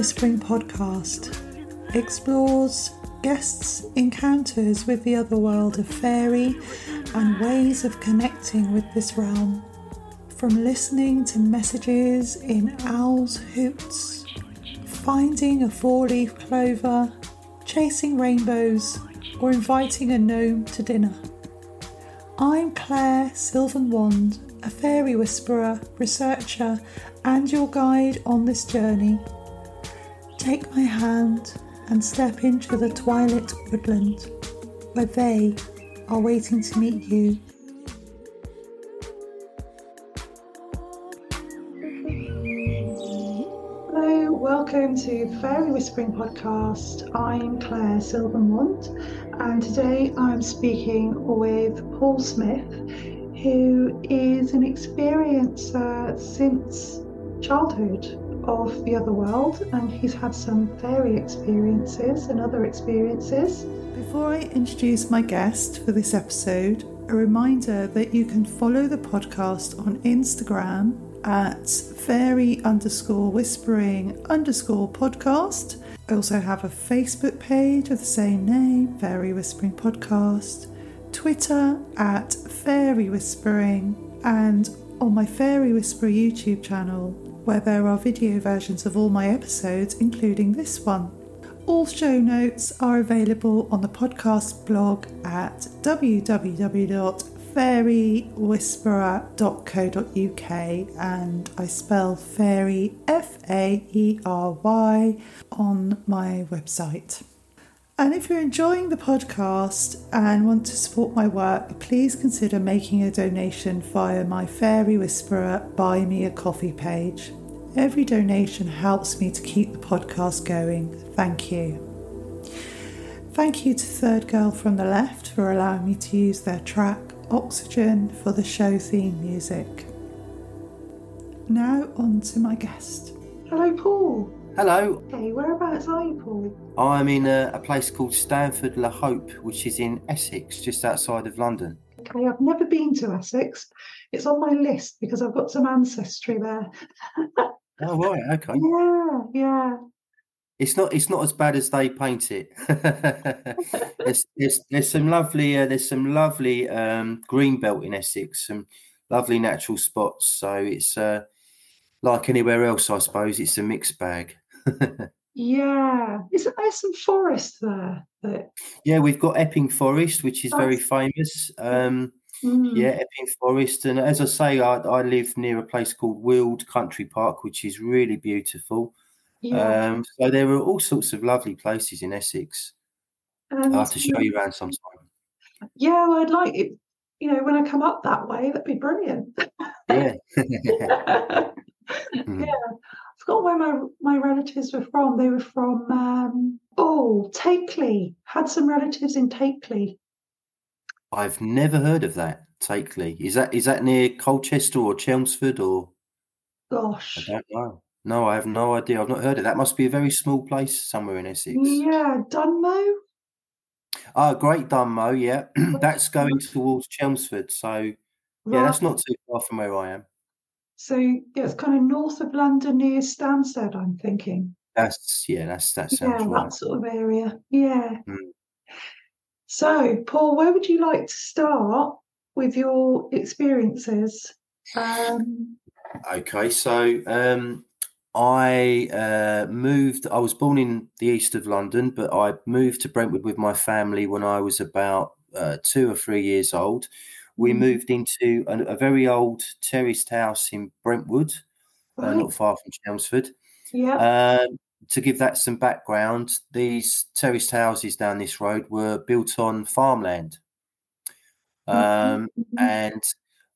Whispering podcast explores guests' encounters with the other world of fairy and ways of connecting with this realm. From listening to messages in owls' hoots, finding a four leaf clover, chasing rainbows, or inviting a gnome to dinner. I'm Claire Sylvan Wand, a fairy whisperer, researcher, and your guide on this journey. Take my hand and step into the twilit woodland where they are waiting to meet you. Hello, welcome to the Fairy Whispering Podcast. I'm Claire Sylvan and today I'm speaking with Paul Smith, who is an experiencer since childhood of the other world, and he's had some fairy experiences and other experiences. Before I introduce my guest for this episode, a reminder that you can follow the podcast on Instagram at fairy underscore whispering underscore podcast. I also have a Facebook page of the same name, Fairy Whispering Podcast, Twitter at Fairy Whispering, and on my Fairy Whisperer YouTube channel, where there are video versions of all my episodes, including this one. All show notes are available on the podcast blog at www.fairywhisperer.co.uk and I spell fairy F A E R Y on my website. And if you're enjoying the podcast and want to support my work, please consider making a donation via my Fairy Whisperer Buy Me a Coffee page. Every donation helps me to keep the podcast going. Thank you. Thank you to Third Girl from the Left for allowing me to use their track Oxygen for the show theme music. Now, on to my guest. Hello, Paul. Hello. Hey, whereabouts are you, Paul? I'm in a, a place called Stanford-le-Hope, which is in Essex, just outside of London. Okay, I've never been to Essex. It's on my list because I've got some ancestry there. oh right, okay. Yeah, yeah. It's not. It's not as bad as they paint it. there's, there's, there's some lovely. Uh, there's some lovely um, green belt in Essex. Some lovely natural spots. So it's uh, like anywhere else, I suppose. It's a mixed bag. Yeah, isn't there some forest there? That... Yeah, we've got Epping Forest, which is That's... very famous. Um, mm. Yeah, Epping Forest, and as I say, I, I live near a place called Weald Country Park, which is really beautiful. Yeah. Um, so there are all sorts of lovely places in Essex. Um, I'll have to show you around sometime. Yeah, well, I'd like it. You know, when I come up that way, that'd be brilliant. Yeah. yeah. Mm. I forgot where my my relatives were from. They were from um, oh Takeley. Had some relatives in Takeley. I've never heard of that. Takeley is that is that near Colchester or Chelmsford or? Gosh, I don't know. No, I have no idea. I've not heard it. That must be a very small place somewhere in Essex. Yeah, Dunmow. Ah, Great Dunmow. Yeah, that's going towards Chelmsford. So, right. yeah, that's not too far from where I am. So, yeah, it's kind of north of London near Stansted. I'm thinking. That's yeah, that's that sounds yeah, right. that sort of area. Yeah. Mm. So, Paul, where would you like to start with your experiences? Um, okay, so um, I uh, moved. I was born in the east of London, but I moved to Brentwood with my family when I was about uh, two or three years old. We mm moved into a, a, very old terraced house in Brentwood, uh, right. uh, not far from Chelmsford. Yeah. Um, to give that some background, these terraced houses down this road were built on farmland. Mm-hmm, um, mm-hmm. And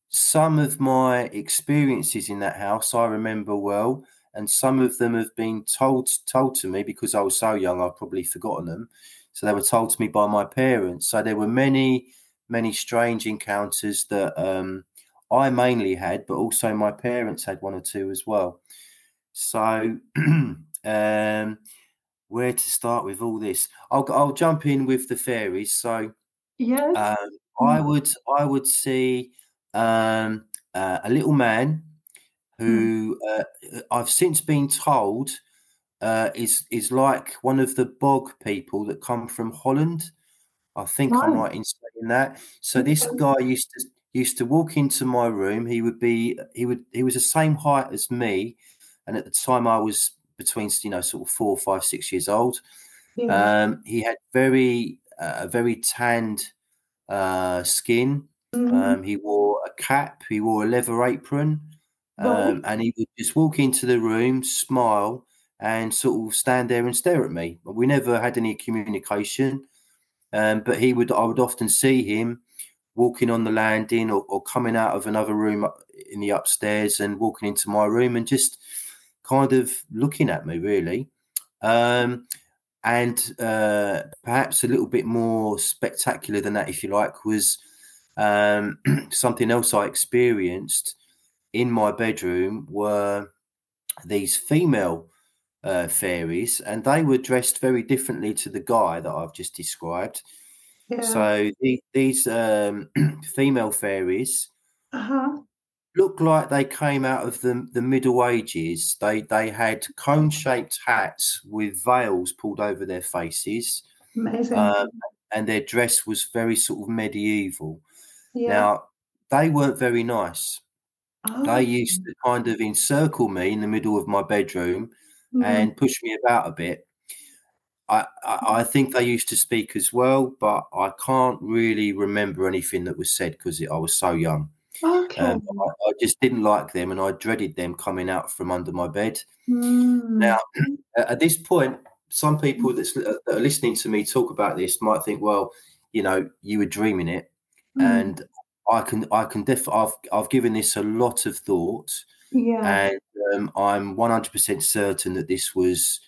some of my experiences in that house I remember well and some of them have been told told to me because I was so young I've probably forgotten them. So they were told to me by my parents. So there were many many strange encounters that um, I mainly had, but also my parents had one or two as well. So um, where to start with all this? I'll I'll jump in with the fairies. So yeah, um, I mm. would I would see um, uh, a little man who uh, I've since been told uh, is is like one of the bog people that come from Holland. I think. I'm right in saying that. So this guy used to used to walk into my room. He would be he would he was the same height as me, and at the time I was between you know sort of four, five, six years old. Yeah. Um, he had very uh, a very tanned uh, skin. Mm-hmm. Um, he wore a cap. He wore a leather apron, um, and he would just walk into the room, smile, and sort of stand there and stare at me. But We never had any communication, um, but he would. I would often see him walking on the landing or, or coming out of another room in the upstairs and walking into my room and just kind of looking at me, really. Um, and uh, perhaps a little bit more spectacular than that, if you like, was um, something else I experienced in my bedroom were these female uh, fairies, and they were dressed very differently to the guy that I've just described. Yeah. So the, these um, female fairies uh-huh. look like they came out of the, the Middle Ages. They they had cone shaped hats with veils pulled over their faces. Amazing. Um, and their dress was very sort of medieval. Yeah. Now they weren't very nice. Oh. They used to kind of encircle me in the middle of my bedroom mm-hmm. and push me about a bit. I, I, think they used to speak as well, but I can't really remember anything that was said because I was so young. Okay. Um, I, I, just didn't like them, and I dreaded them coming out from under my bed. Mm. Now, at this point, some people uh, that are listening to me talk about this might think, "Well, you know, you were dreaming it," mm. and I can, I can def, I've, I've given this a lot of thought, yeah, and um, I'm 100% certain that this was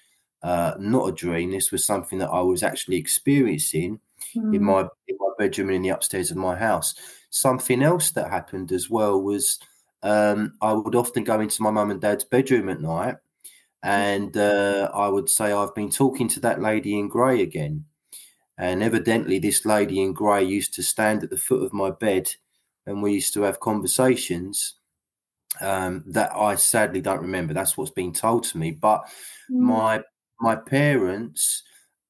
uh, not a dream. This was something that I was actually experiencing mm. in my in my bedroom and in the upstairs of my house. Something else that happened as well was um, I would often go into my mum and dad's bedroom at night, and uh, I would say I've been talking to that lady in grey again. And evidently, this lady in grey used to stand at the foot of my bed, and we used to have conversations um, that I sadly don't remember. That's what's been told to me. But mm. my my parents,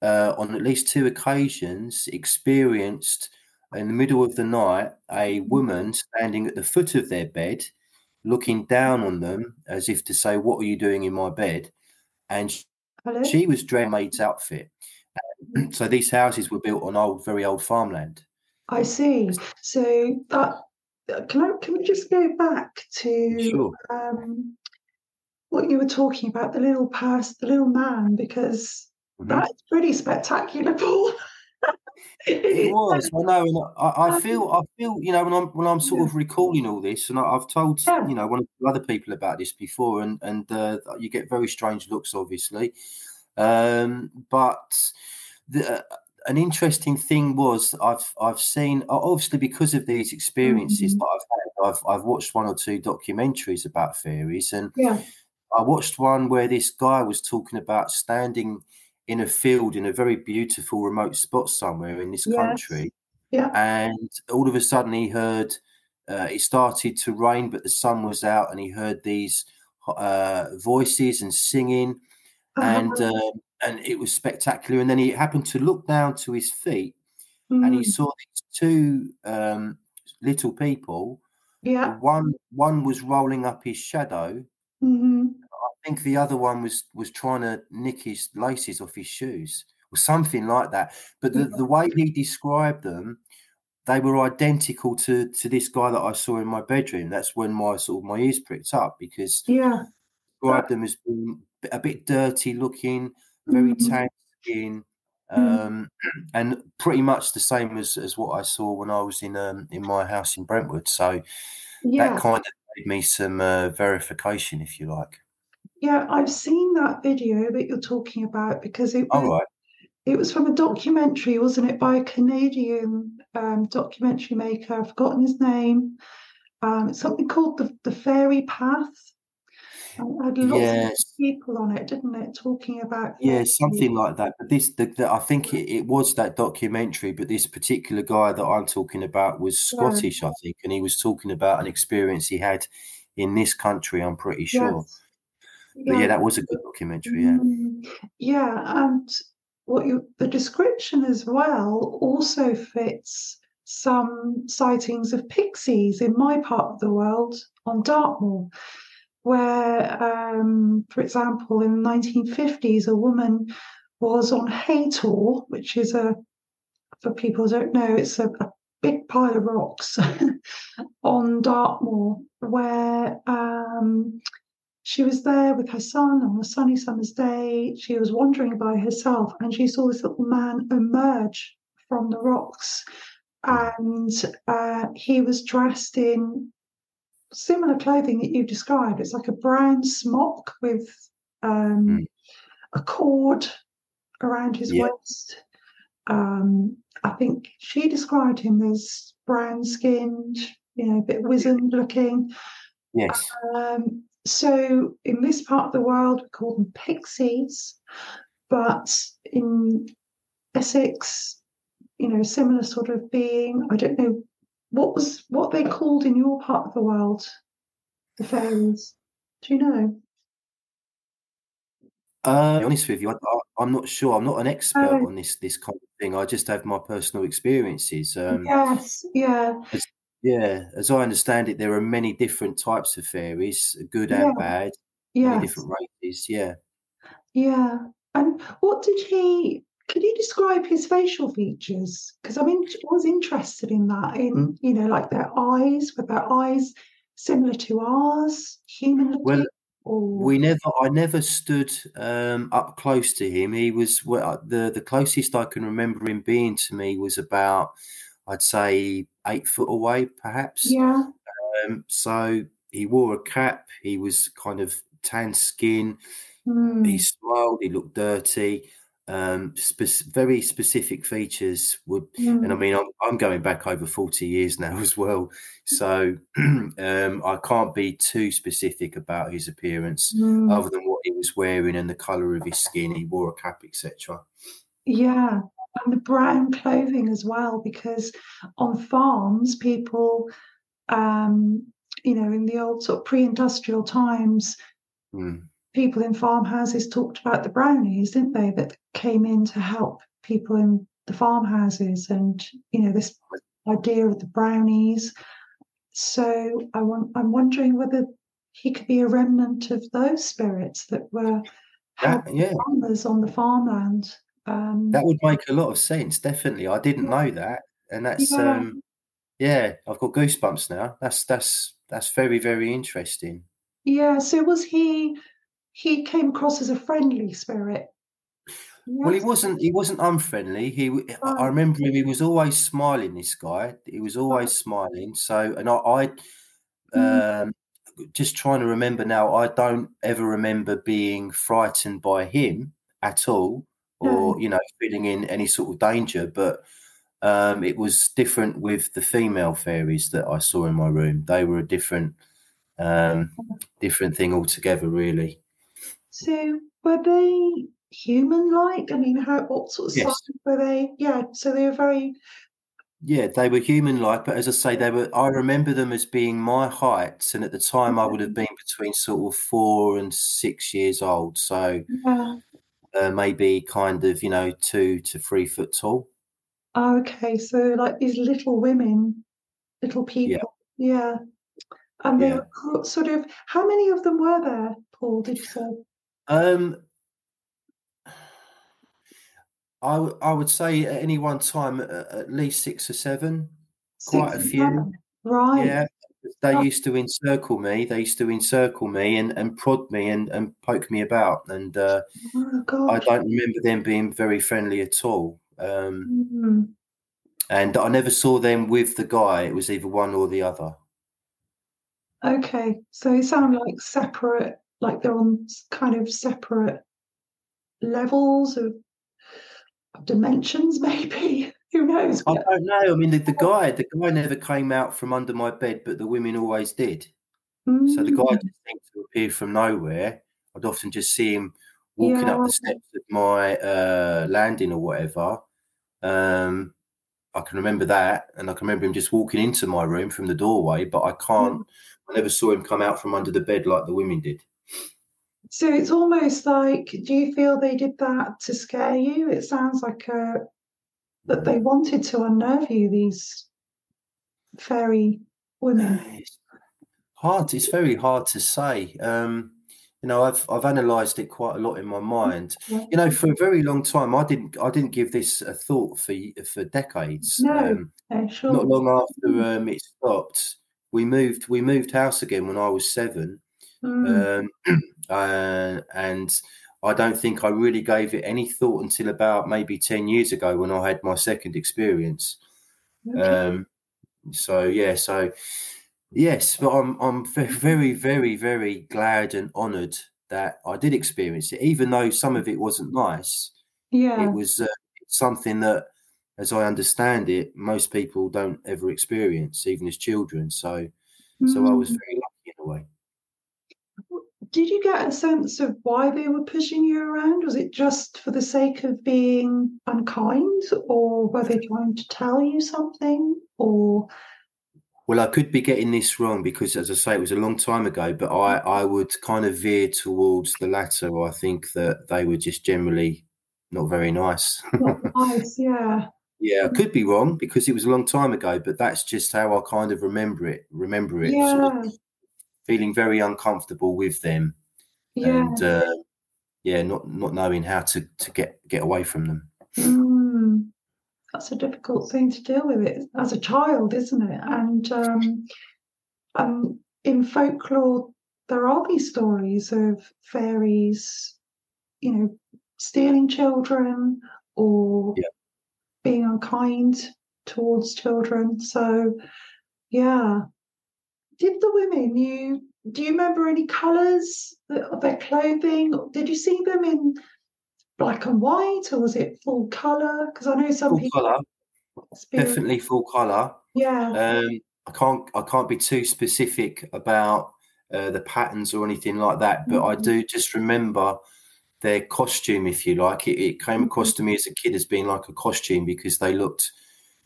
uh, on at least two occasions, experienced in the middle of the night a mm. woman standing at the foot of their bed, looking down on them as if to say, "What are you doing in my bed?" And Hello? she was dressed maid's outfit. Mm. so these houses were built on old, very old farmland. I see. So that can I can we just go back to sure. um, what you were talking about, the little past the little man, because mm-hmm. that's pretty spectacular, Paul. it was. I know, and I, I, feel, I feel, you know, when I'm when I'm sort yeah. of recalling all this, and I, have told yeah. you know one of the other people about this before, and and uh, you get very strange looks, obviously, um, but the. An interesting thing was I've I've seen obviously because of these experiences mm-hmm. that I've had I've I've watched one or two documentaries about fairies and yeah. I watched one where this guy was talking about standing in a field in a very beautiful remote spot somewhere in this yes. country. Yeah. And all of a sudden he heard uh, it started to rain, but the sun was out, and he heard these uh, voices and singing, uh-huh. and uh, and it was spectacular. And then he happened to look down to his feet, mm. and he mm. saw these two um, little people. Yeah. One one was rolling up his shadow, Mm-hmm. I think the other one was was trying to nick his laces off his shoes or something like that. But the, the way he described them, they were identical to to this guy that I saw in my bedroom. That's when my sort of my ears pricked up because yeah, described them as being a bit dirty looking, very mm-hmm. tan skin, mm-hmm. um, and pretty much the same as as what I saw when I was in um in my house in Brentwood. So yeah. that kind of gave me some uh, verification, if you like. Yeah, I've seen that video that you're talking about because it was, right. it was from a documentary, wasn't it, by a Canadian um, documentary maker. I've forgotten his name. Um, it's something called the the Fairy Path. And had lots yes. of people on it, didn't it? Talking about yeah, something like that. But this, the, the, I think it, it, was that documentary. But this particular guy that I'm talking about was Scottish, yeah. I think, and he was talking about an experience he had in this country. I'm pretty sure. Yes. yeah. But yeah, that was a good documentary. Yeah, mm, yeah, and what you the description as well also fits some sightings of pixies in my part of the world on Dartmoor, where, um, for example, in the 1950s, a woman was on Haytor, which is a, for people who don't know, it's a, a big pile of rocks on Dartmoor, where um, she was there with her son on a sunny summer's day. She was wandering by herself and she saw this little man emerge from the rocks. And uh, he was dressed in similar clothing that you described. It's like a brown smock with um, mm. a cord around his yeah. waist. Um, I think she described him as brown skinned, you know, a bit wizened looking. Yes. Um, so in this part of the world, we call them pixies, but in Essex, you know, similar sort of being. I don't know what was what they called in your part of the world, the fairies. Do you know? Uh, honest with you, I, am not sure. I'm not an expert oh. on this this kind of thing. I just have my personal experiences. Um, yes, yeah. As, yeah, as I understand it, there are many different types of fairies, good yeah. and bad. Yeah, different races. Yeah, yeah. And what did he? Could you describe his facial features? Because I'm I was interested in that. In mm. you know, like their eyes, were their eyes similar to ours, human looking? Well, we never, I never stood um, up close to him. He was well, the the closest I can remember him being to me was about, I'd say, eight foot away, perhaps. Yeah. Um, so he wore a cap. He was kind of tan skin. Mm. He smiled. He looked dirty um, spe- very specific features would, mm. and I mean, I'm, I'm, going back over 40 years now as well. So um, I can't be too specific about his appearance mm. other than what he was wearing and the color of his skin. He wore a cap, etc. Yeah. And the brown clothing as well, because on farms, people, um, you know, in the old sort of pre industrial times, mm people in farmhouses talked about the brownies, didn't they, that came in to help people in the farmhouses and, you know, this idea of the brownies. So I want, I'm wondering whether he could be a remnant of those spirits that were that, yeah. farmers on the farmland. Um, that would make a lot of sense, definitely. I didn't know that. And that's yeah. um yeah, I've got goosebumps now. That's that's that's very, very interesting. Yeah. So was he he came across as a friendly spirit. Well, he wasn't. He wasn't unfriendly. He. Oh. I remember him. He was always smiling. This guy. He was always smiling. So, and I, I mm. um, just trying to remember now. I don't ever remember being frightened by him at all, or no. you know, feeling in any sort of danger. But um, it was different with the female fairies that I saw in my room. They were a different, um, different thing altogether, really. So were they human like? I mean, how what sort of yes. size were they? Yeah, so they were very yeah, they were human like, but as I say, they were I remember them as being my height, and at the time I would have been between sort of four and six years old. So yeah. uh, maybe kind of, you know, two to three foot tall. Okay, so like these little women, little people. Yeah. yeah. And they yeah. were sort of how many of them were there, Paul, did you say? Um, I I would say at any one time at least six or seven, six quite a few. Seven. Right. Yeah. They oh. used to encircle me. They used to encircle me and, and prod me and, and poke me about. And uh, oh, I don't remember them being very friendly at all. Um, mm-hmm. And I never saw them with the guy. It was either one or the other. Okay, so they sound like separate like they're on kind of separate levels of, of dimensions, maybe. Who knows? I don't know. I mean, the, the guy, the guy never came out from under my bed, but the women always did. Mm. So the guy mm. just seemed to appear from nowhere. I'd often just see him walking yeah. up the steps of my uh, landing or whatever. Um, I can remember that, and I can remember him just walking into my room from the doorway. But I can't. Mm. I never saw him come out from under the bed like the women did. So it's almost like, do you feel they did that to scare you? It sounds like a, uh, that they wanted to unnerve you. These fairy women. It's hard. It's very hard to say. Um, you know, I've I've analysed it quite a lot in my mind. Yeah. You know, for a very long time, I didn't I didn't give this a thought for for decades. No, um, yeah, sure. Not long after um, it stopped, we moved we moved house again when I was seven, mm. um, uh, and I don't think I really gave it any thought until about maybe ten years ago when I had my second experience. Okay. Um, so yeah, so yes, but I'm I'm very very very glad and honoured that I did experience it, even though some of it wasn't nice. Yeah, it was uh, something that, as I understand it, most people don't ever experience, even as children. So, mm. so I was mm. very lucky in a way. Did you get a sense of why they were pushing you around? Was it just for the sake of being unkind, or were they trying to tell you something, or well, I could be getting this wrong because, as I say, it was a long time ago. But I, I would kind of veer towards the latter. I think that they were just generally not very nice. Not nice, yeah. yeah, I could be wrong because it was a long time ago. But that's just how I kind of remember it. Remember it. Yeah. Sort of feeling very uncomfortable with them. Yeah. And uh, yeah, not not knowing how to to get get away from them. Mm that's a difficult thing to deal with it as a child, isn't it? And um, um, in folklore, there are these stories of fairies, you know, stealing children or yeah. being unkind towards children. So, yeah. Did the women you do you remember any colours of their clothing? Did you see them in black and white, or was it full color? Because I know some full people color, definitely full color. Yeah. Um, I can't I can't be too specific about uh, the patterns or anything like that, but mm-hmm. I do just remember their costume, if you like. It, it came across mm-hmm. to me as a kid as being like a costume because they looked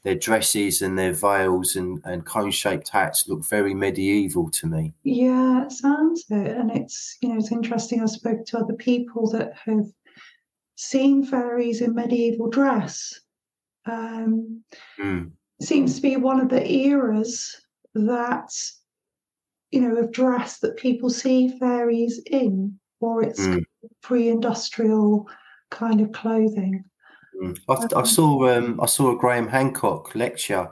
their dresses and their veils and, and cone shaped hats look very medieval to me. Yeah, it sounds it. And it's you know, it's interesting. I spoke to other people that have seen fairies in medieval dress. Um, mm. Seems to be one of the eras that, you know, of dress that people see fairies in, or it's mm. pre-industrial kind of clothing. I, I, saw um, I saw a Graham Hancock lecture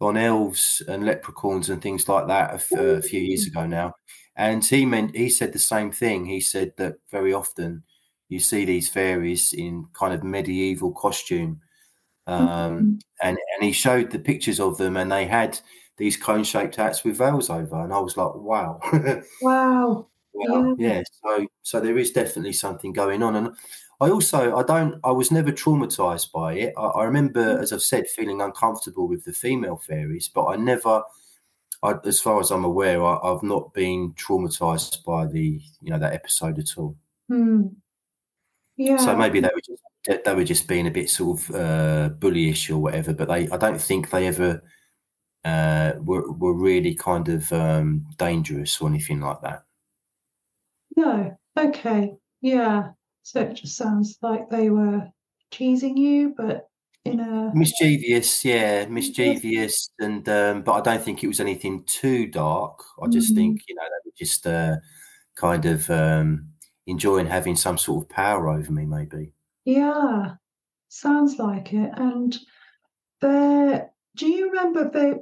on elves and leprechauns and things like that a, a few years ago now, and he meant he said the same thing. He said that very often you see these fairies in kind of medieval costume. Um, mm-hmm. and, and he showed the pictures of them, and they had these cone shaped hats with veils over. And I was like, wow. wow. Yeah. yeah. So, so there is definitely something going on. And I also, I don't, I was never traumatized by it. I, I remember, mm. as I've said, feeling uncomfortable with the female fairies, but I never, I, as far as I'm aware, I, have not been traumatized by the, you know, that episode at all. Hmm. Yeah. So maybe they were just they were just being a bit sort of uh, bullyish or whatever, but they I don't think they ever uh, were were really kind of um, dangerous or anything like that. No. Okay. Yeah. So it just sounds like they were teasing you, but in a mischievous, yeah, mischievous, and um, but I don't think it was anything too dark. I just mm-hmm. think you know they were just uh, kind of um, enjoying having some sort of power over me, maybe. Yeah, sounds like it. And there, do you remember they?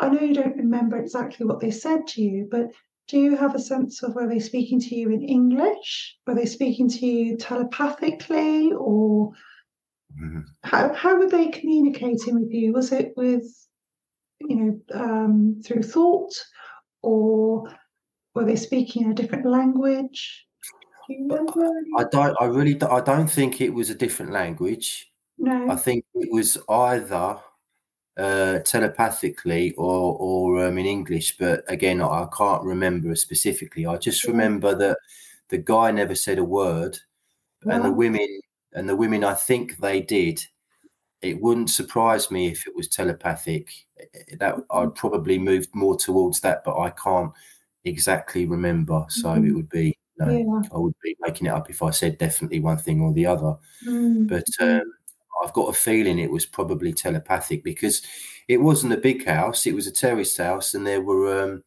I know you don't remember exactly what they said to you, but do you have a sense of were they speaking to you in English? Were they speaking to you telepathically, or mm-hmm. how how were they communicating with you? Was it with you know um, through thought, or were they speaking a different language? I don't. I really. Don't, I don't think it was a different language. No. I think it was either uh, telepathically or or um, in English. But again, I can't remember specifically. I just remember that the guy never said a word, and the women and the women. I think they did. It wouldn't surprise me if it was telepathic. That I'd probably moved more towards that, but I can't exactly remember. So mm-hmm. it would be No, yeah. I would be making it up if I said definitely one thing or the other. Mm. But um, I've got a feeling it was probably telepathic because it wasn't a big house; it was a terraced house, and there were um,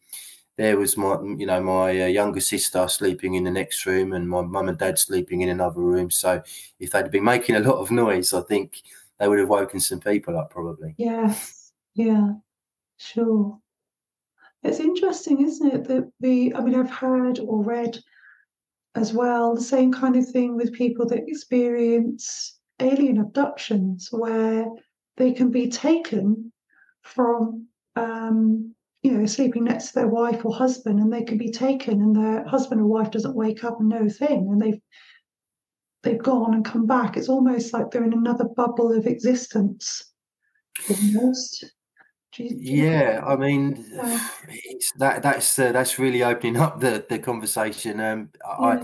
there was my you know my uh, younger sister sleeping in the next room, and my mum and dad sleeping in another room. So if they'd been making a lot of noise, I think they would have woken some people up probably. Yes, yeah, sure. It's interesting, isn't it, that the I mean I've heard or read as well the same kind of thing with people that experience alien abductions where they can be taken from um, you know sleeping next to their wife or husband and they can be taken and their husband or wife doesn't wake up and know a thing and they've they've gone and come back it's almost like they're in another bubble of existence almost yeah, I mean, that that's uh, that's really opening up the the conversation. Um, I,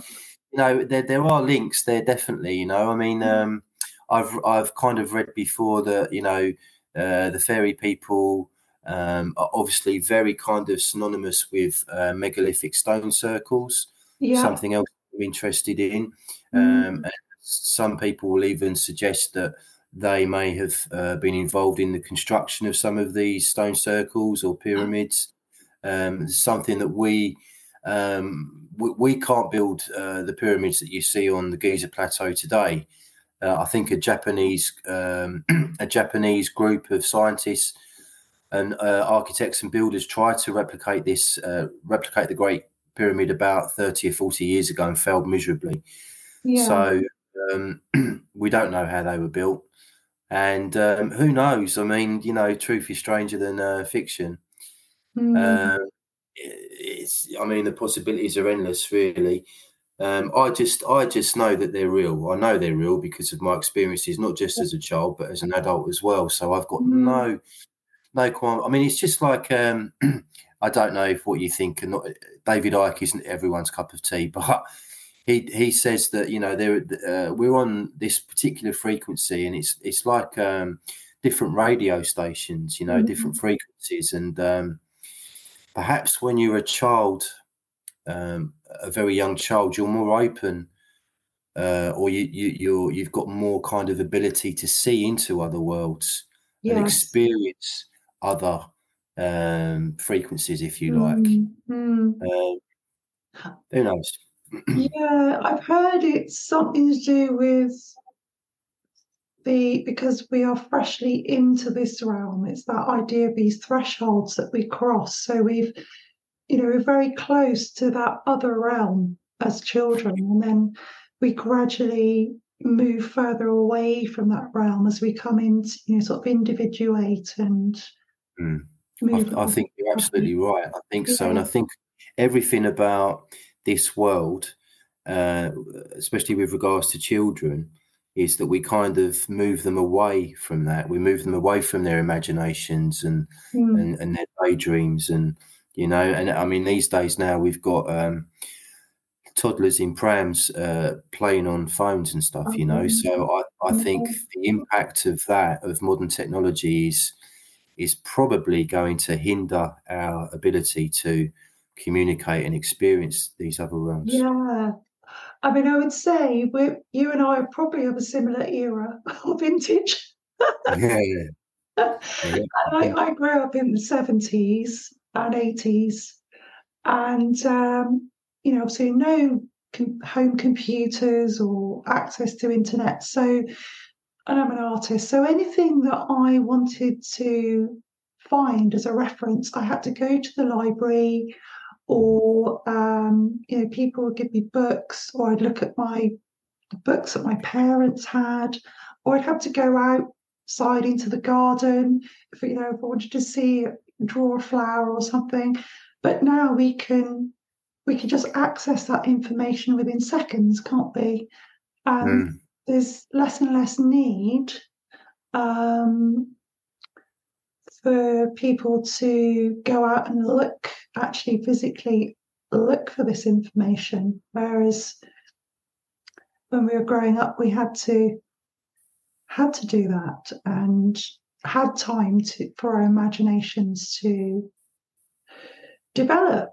you know, there there are links there definitely. You know, I mean, um, I've I've kind of read before that you know uh, the fairy people um, are obviously very kind of synonymous with uh, megalithic stone circles. Yeah. Something else I'm interested in. Um, mm. some people will even suggest that they may have uh, been involved in the construction of some of these stone circles or pyramids. Um, something that we, um, we, we can't build uh, the pyramids that you see on the Giza Plateau today. Uh, I think a Japanese um, a Japanese group of scientists and uh, architects and builders tried to replicate this uh, replicate the Great Pyramid about thirty or forty years ago and failed miserably. Yeah. So um, we don't know how they were built. And um, who knows? I mean, you know, truth is stranger than uh, fiction. Mm. It's, I mean, the possibilities are endless, really. Um, I just, I just know that they're real. I know they're real because of my experiences, not just as a child, but as an adult as well. So I've got mm. no, no qualm. I mean, it's just like um, I don't know if what you think. And not, David Icke isn't everyone's cup of tea, but he he says that you know there uh, we're on this particular frequency and it's it's like um, different radio stations you know mm-hmm. different frequencies and um, perhaps when you're a child um, a very young child you're more open uh, or you, you you're you've got more kind of ability to see into other worlds yes. and experience other um, frequencies if you like mm-hmm. uh, who knows yeah, I've heard it's something to do with the because we are freshly into this realm. It's that idea of these thresholds that we cross. So we've, you know, we're very close to that other realm as children, and then we gradually move further away from that realm as we come into, you know, sort of individuate and. Mm. I, I, think you're absolutely right. I think yeah. so, and I think everything about this world, uh, especially with regards to children, is that we kind of move them away from that. We move them away from their imaginations and mm. and, and their daydreams, and you know, and I mean these days now we've got um, toddlers in prams uh, playing on phones and stuff, you know. So I, I think the impact of that of modern technology is is probably going to hinder our ability to communicate and experience these other realms. Yeah. I mean, I would say we you and I are probably of a similar era or vintage. yeah, yeah. yeah. I, I, grew up in the 70s and 80s, and, um, you know, obviously no com- home computers or access to internet. So, and I'm an artist. So anything that I wanted to find as a reference, I had to go to the library or um, you know people would give me books or i'd look at my books that my parents had or i'd have to go outside into the garden if you know if i wanted to see draw a flower or something but now we can we can just access that information within seconds can't we and mm. there's less and less need um, for people to go out and look, actually physically look for this information. Whereas when we were growing up, we had to had to do that and had time to for our imaginations to develop.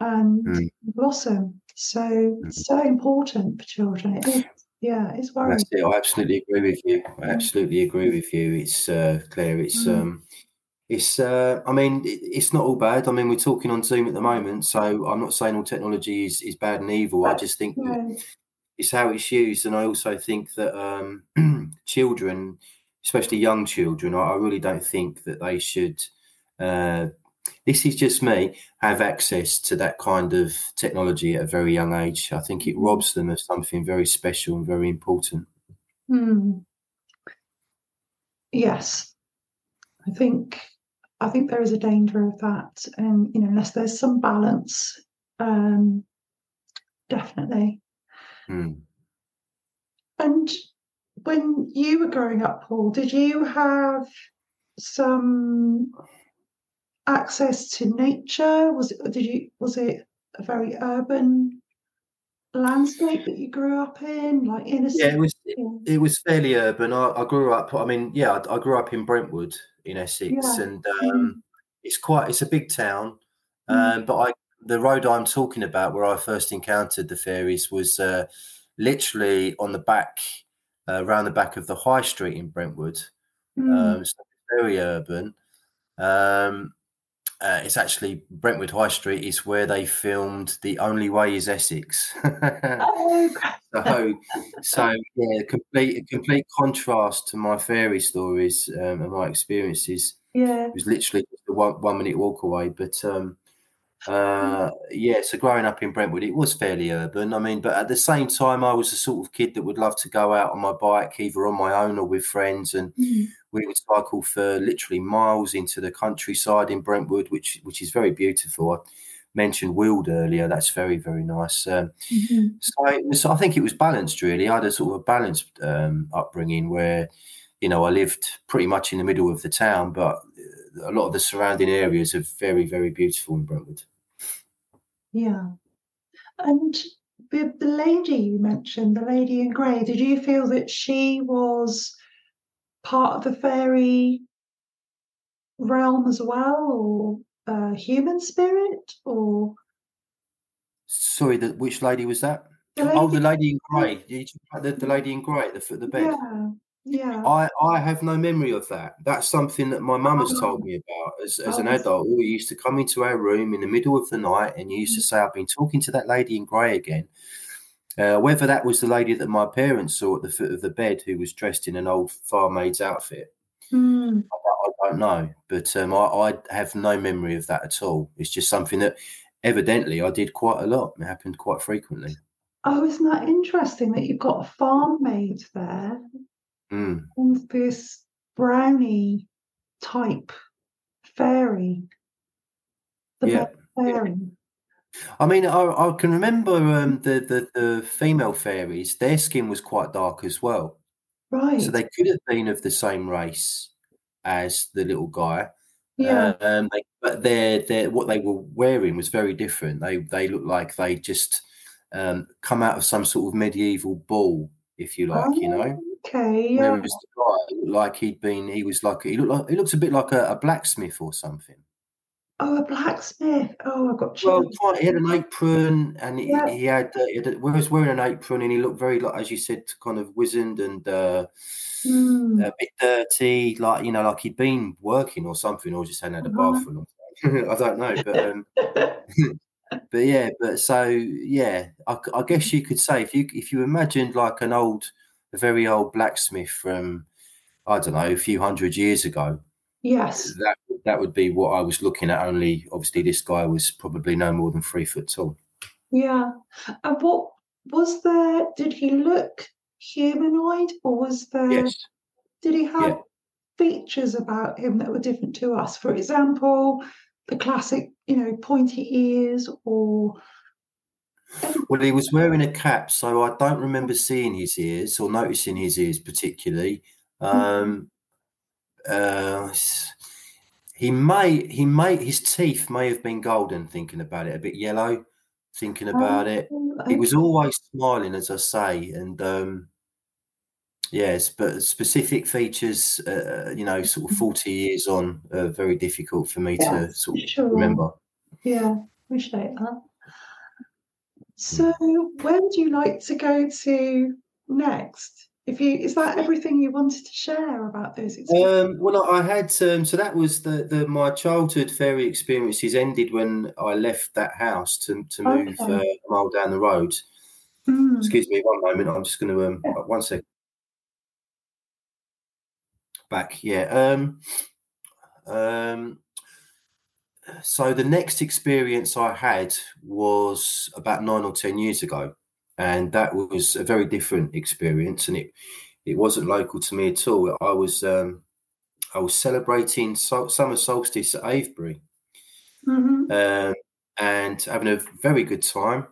and mm. blossom. So mm. so important for children. It is, yeah, it's worrying. It. I absolutely agree with you. I absolutely agree with you. It's uh, Claire. It's mm. um, it's. Uh, I mean, it's not all bad. I mean, we're talking on Zoom at the moment, so I'm not saying all technology is is bad and evil. I just think it's how it's used, and I also think that um, children, especially young children, I, I, really don't think that they should. Uh, this is just me have access to that kind of technology at a very young age. I think it robs them of something very special and very important. Hmm. Yes, I think I think there is a danger of that, and you know, unless there's some balance, um, definitely. Hmm. And when you were growing up, Paul, did you have some access to nature? Was it did you was it a very urban landscape that you grew up in, like in a yeah, it was it, was fairly urban. I, I, grew up. I mean, yeah, I, I, grew up in Brentwood in Essex, yeah. and um, mm. it's quite it's a big town. Mm. Um, but I the road I'm talking about, where I first encountered the fairies, was uh, literally on the back, uh, around the back of the high street in Brentwood. Mm. Um, so very urban. Um, uh, it's actually Brentwood High Street is where they filmed The Only Way Is Essex. oh, so, so yeah, complete complete contrast to my fairy stories um, and my experiences. Yeah, it was literally a one one minute walk away, but um, uh, yeah, so growing up in Brentwood, it was fairly urban. I mean, but at the same time, I was the sort of kid that would love to go out on my bike, either on my own or with friends, and mm-hmm. we would cycle for literally miles into the countryside in Brentwood, which which is very beautiful. I mentioned Weald earlier; that's very very nice. Um, mm-hmm. so, I think it was balanced. Really, I had a sort of a balanced um, upbringing where, you know, I lived pretty much in the middle of the town, but a lot of the surrounding areas are very very beautiful in Brentwood. Yeah. And the, the lady you mentioned, the lady in grey, did you feel that she was part of the fairy realm as well, or a human spirit, or? Sorry, the, which lady was that? The oh, the lady in grey. The, the lady in grey at the foot of the bed. Yeah. Yeah. I, I have no memory of that. That's something that my mum has told oh. me about as, as an oh, adult. We used to come into our room in the middle of the night and you used to mm. say, I've been talking to that lady in grey again. Uh, whether that was the lady that my parents saw at the foot of the bed who was dressed in an old farmaid's outfit, mm. I, I, don't know. But um, I, I have no memory of that at all. It's just something that evidently I did quite a lot. It happened quite frequently. Oh, isn't that interesting that you've got a farm maid there mm. this brownie type fairy. The yeah. fairy. I mean, I, I can remember um, the, the, the female fairies. Their skin was quite dark as well, right? So they could have been of the same race as the little guy. Yeah. Um, they, but their their what they were wearing was very different. They they looked like they just um, come out of some sort of medieval ball, if you like, oh, you know. Okay. Yeah. The guy like he'd been, he was like, he looked like, he looks a bit like a, a blacksmith or something. Oh, a blacksmith. Oh, I've got chills. Well, he had an apron and he, yeah. he had, uh, he had, was wearing an apron and he looked very, like, as you said, kind of wizened and uh, mm. a bit dirty, like, you know, like he'd been working or something or just hadn't had a uh-huh. bathroom. I don't know, but um, but yeah, but so yeah, I, I, guess you could say if you if you imagined like an old a very old blacksmith from I don't know a few hundred years ago. Yes, that that would be what I was looking at. Only obviously this guy was probably no more than three foot tall. Yeah, and what was there? Did he look humanoid, or was there? Yes. Did he have yeah. features about him that were different to us? For example, the classic, you know, pointy ears or well, he was wearing a cap, so I don't remember seeing his ears or noticing his ears particularly. Um, uh, he may, he may, his teeth may have been golden. Thinking about it, a bit yellow. Thinking about it, he was always smiling, as I say, and um, yes, but specific features, uh, you know, sort of forty years on, are very difficult for me yeah, to sort of sure. remember. Yeah, appreciate that. So, where would you like to go to next? If you is that everything you wanted to share about those experiences? Um, well, I had um, so that was the, the my childhood fairy experiences ended when I left that house to to move okay. uh, a mile down the road. Mm. Excuse me, one moment. I'm just going to um, yeah. one second. Back, yeah. Um, um, so the next experience I had was about nine or ten years ago, and that was a very different experience, and it it wasn't local to me at all. I was um, I was celebrating so- summer solstice at Avebury, mm-hmm. um, and having a very good time.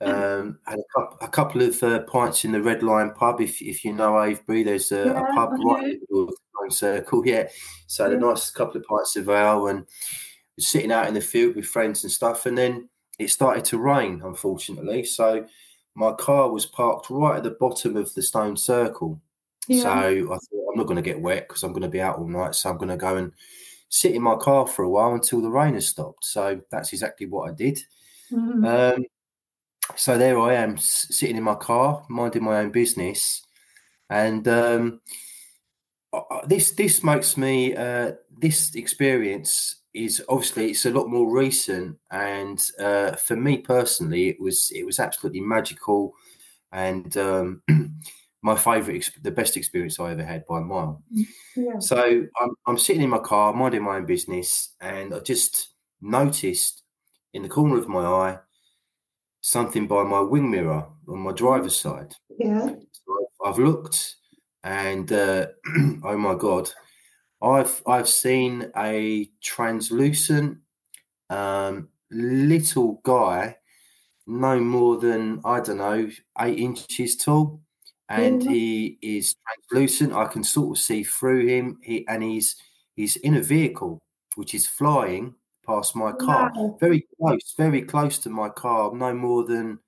Um, had a couple, a couple of uh, pints in the Red Lion pub. If if you know Avebury, there's a, yeah, a pub right in the circle. Yeah, so yeah. a nice couple of pints of ale and sitting out in the field with friends and stuff. And then it started to rain, unfortunately. So my car was parked right at the bottom of the stone circle. Yeah. So I thought I'm not going to get wet because I'm going to be out all night. So I'm going to go and sit in my car for a while until the rain has stopped. So that's exactly what I did. Mm-hmm. Um, so there I am sitting in my car, minding my own business, and um, this this makes me uh, this experience is obviously it's a lot more recent, and uh, for me personally, it was it was absolutely magical, and um, my favorite, the best experience I ever had by a mile. Yeah. So I'm I'm sitting in my car, minding my own business, and I just noticed in the corner of my eye something by my wing mirror on my driver's side. Yeah. So I've looked, and uh, oh my god I've I've seen a translucent um, little guy, no more than I don't know eight inches tall, and mm-hmm. he is translucent. I can sort of see through him. He and he's he's in a vehicle which is flying past my car, wow. very close, very close to my car, no more than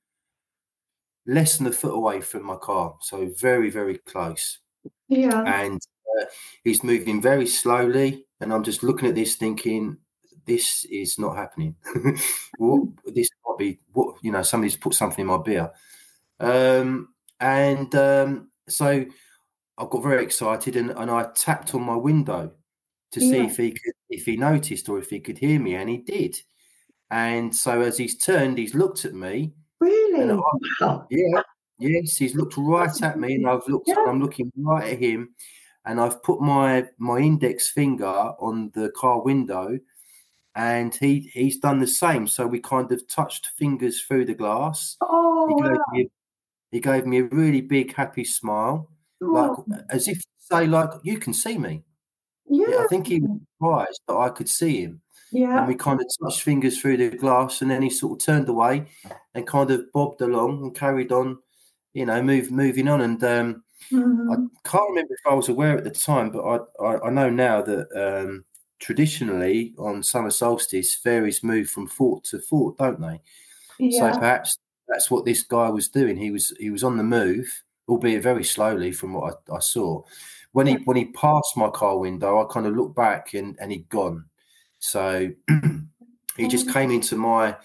less than a foot away from my car, so very very close. Yeah, and uh, he's moving very slowly, and I'm just looking at this, thinking, "This is not happening. what this might be? What you know? Somebody's put something in my beer." Um, and um, so I got very excited, and, and I tapped on my window to see if he could, if he noticed or if he could hear me, and he did. And so as he's turned, he's looked at me. Really? Yeah. Yes, he's looked right at me, and I've looked. Yeah. I'm looking right at him, and I've put my my index finger on the car window, and he he's done the same. So we kind of touched fingers through the glass. Oh, he gave, wow. me, he gave me a really big happy smile, oh. like as if to say, like you can see me. Yeah, I think he was surprised that I could see him. Yeah. And we kind of touched fingers through the glass, and then he sort of turned away and kind of bobbed along and carried on, you know, move moving on. And um, Mm-hmm. I can't remember if I was aware at the time, but I, I, I know now that um, traditionally on summer solstice, fairies move from fort to fort, don't they? Yeah. So perhaps that's what this guy was doing. He was he was on the move, albeit very slowly from what I, I saw. When he when he passed my car window, I kind of looked back and, and he'd gone. So he just mm-hmm. came into my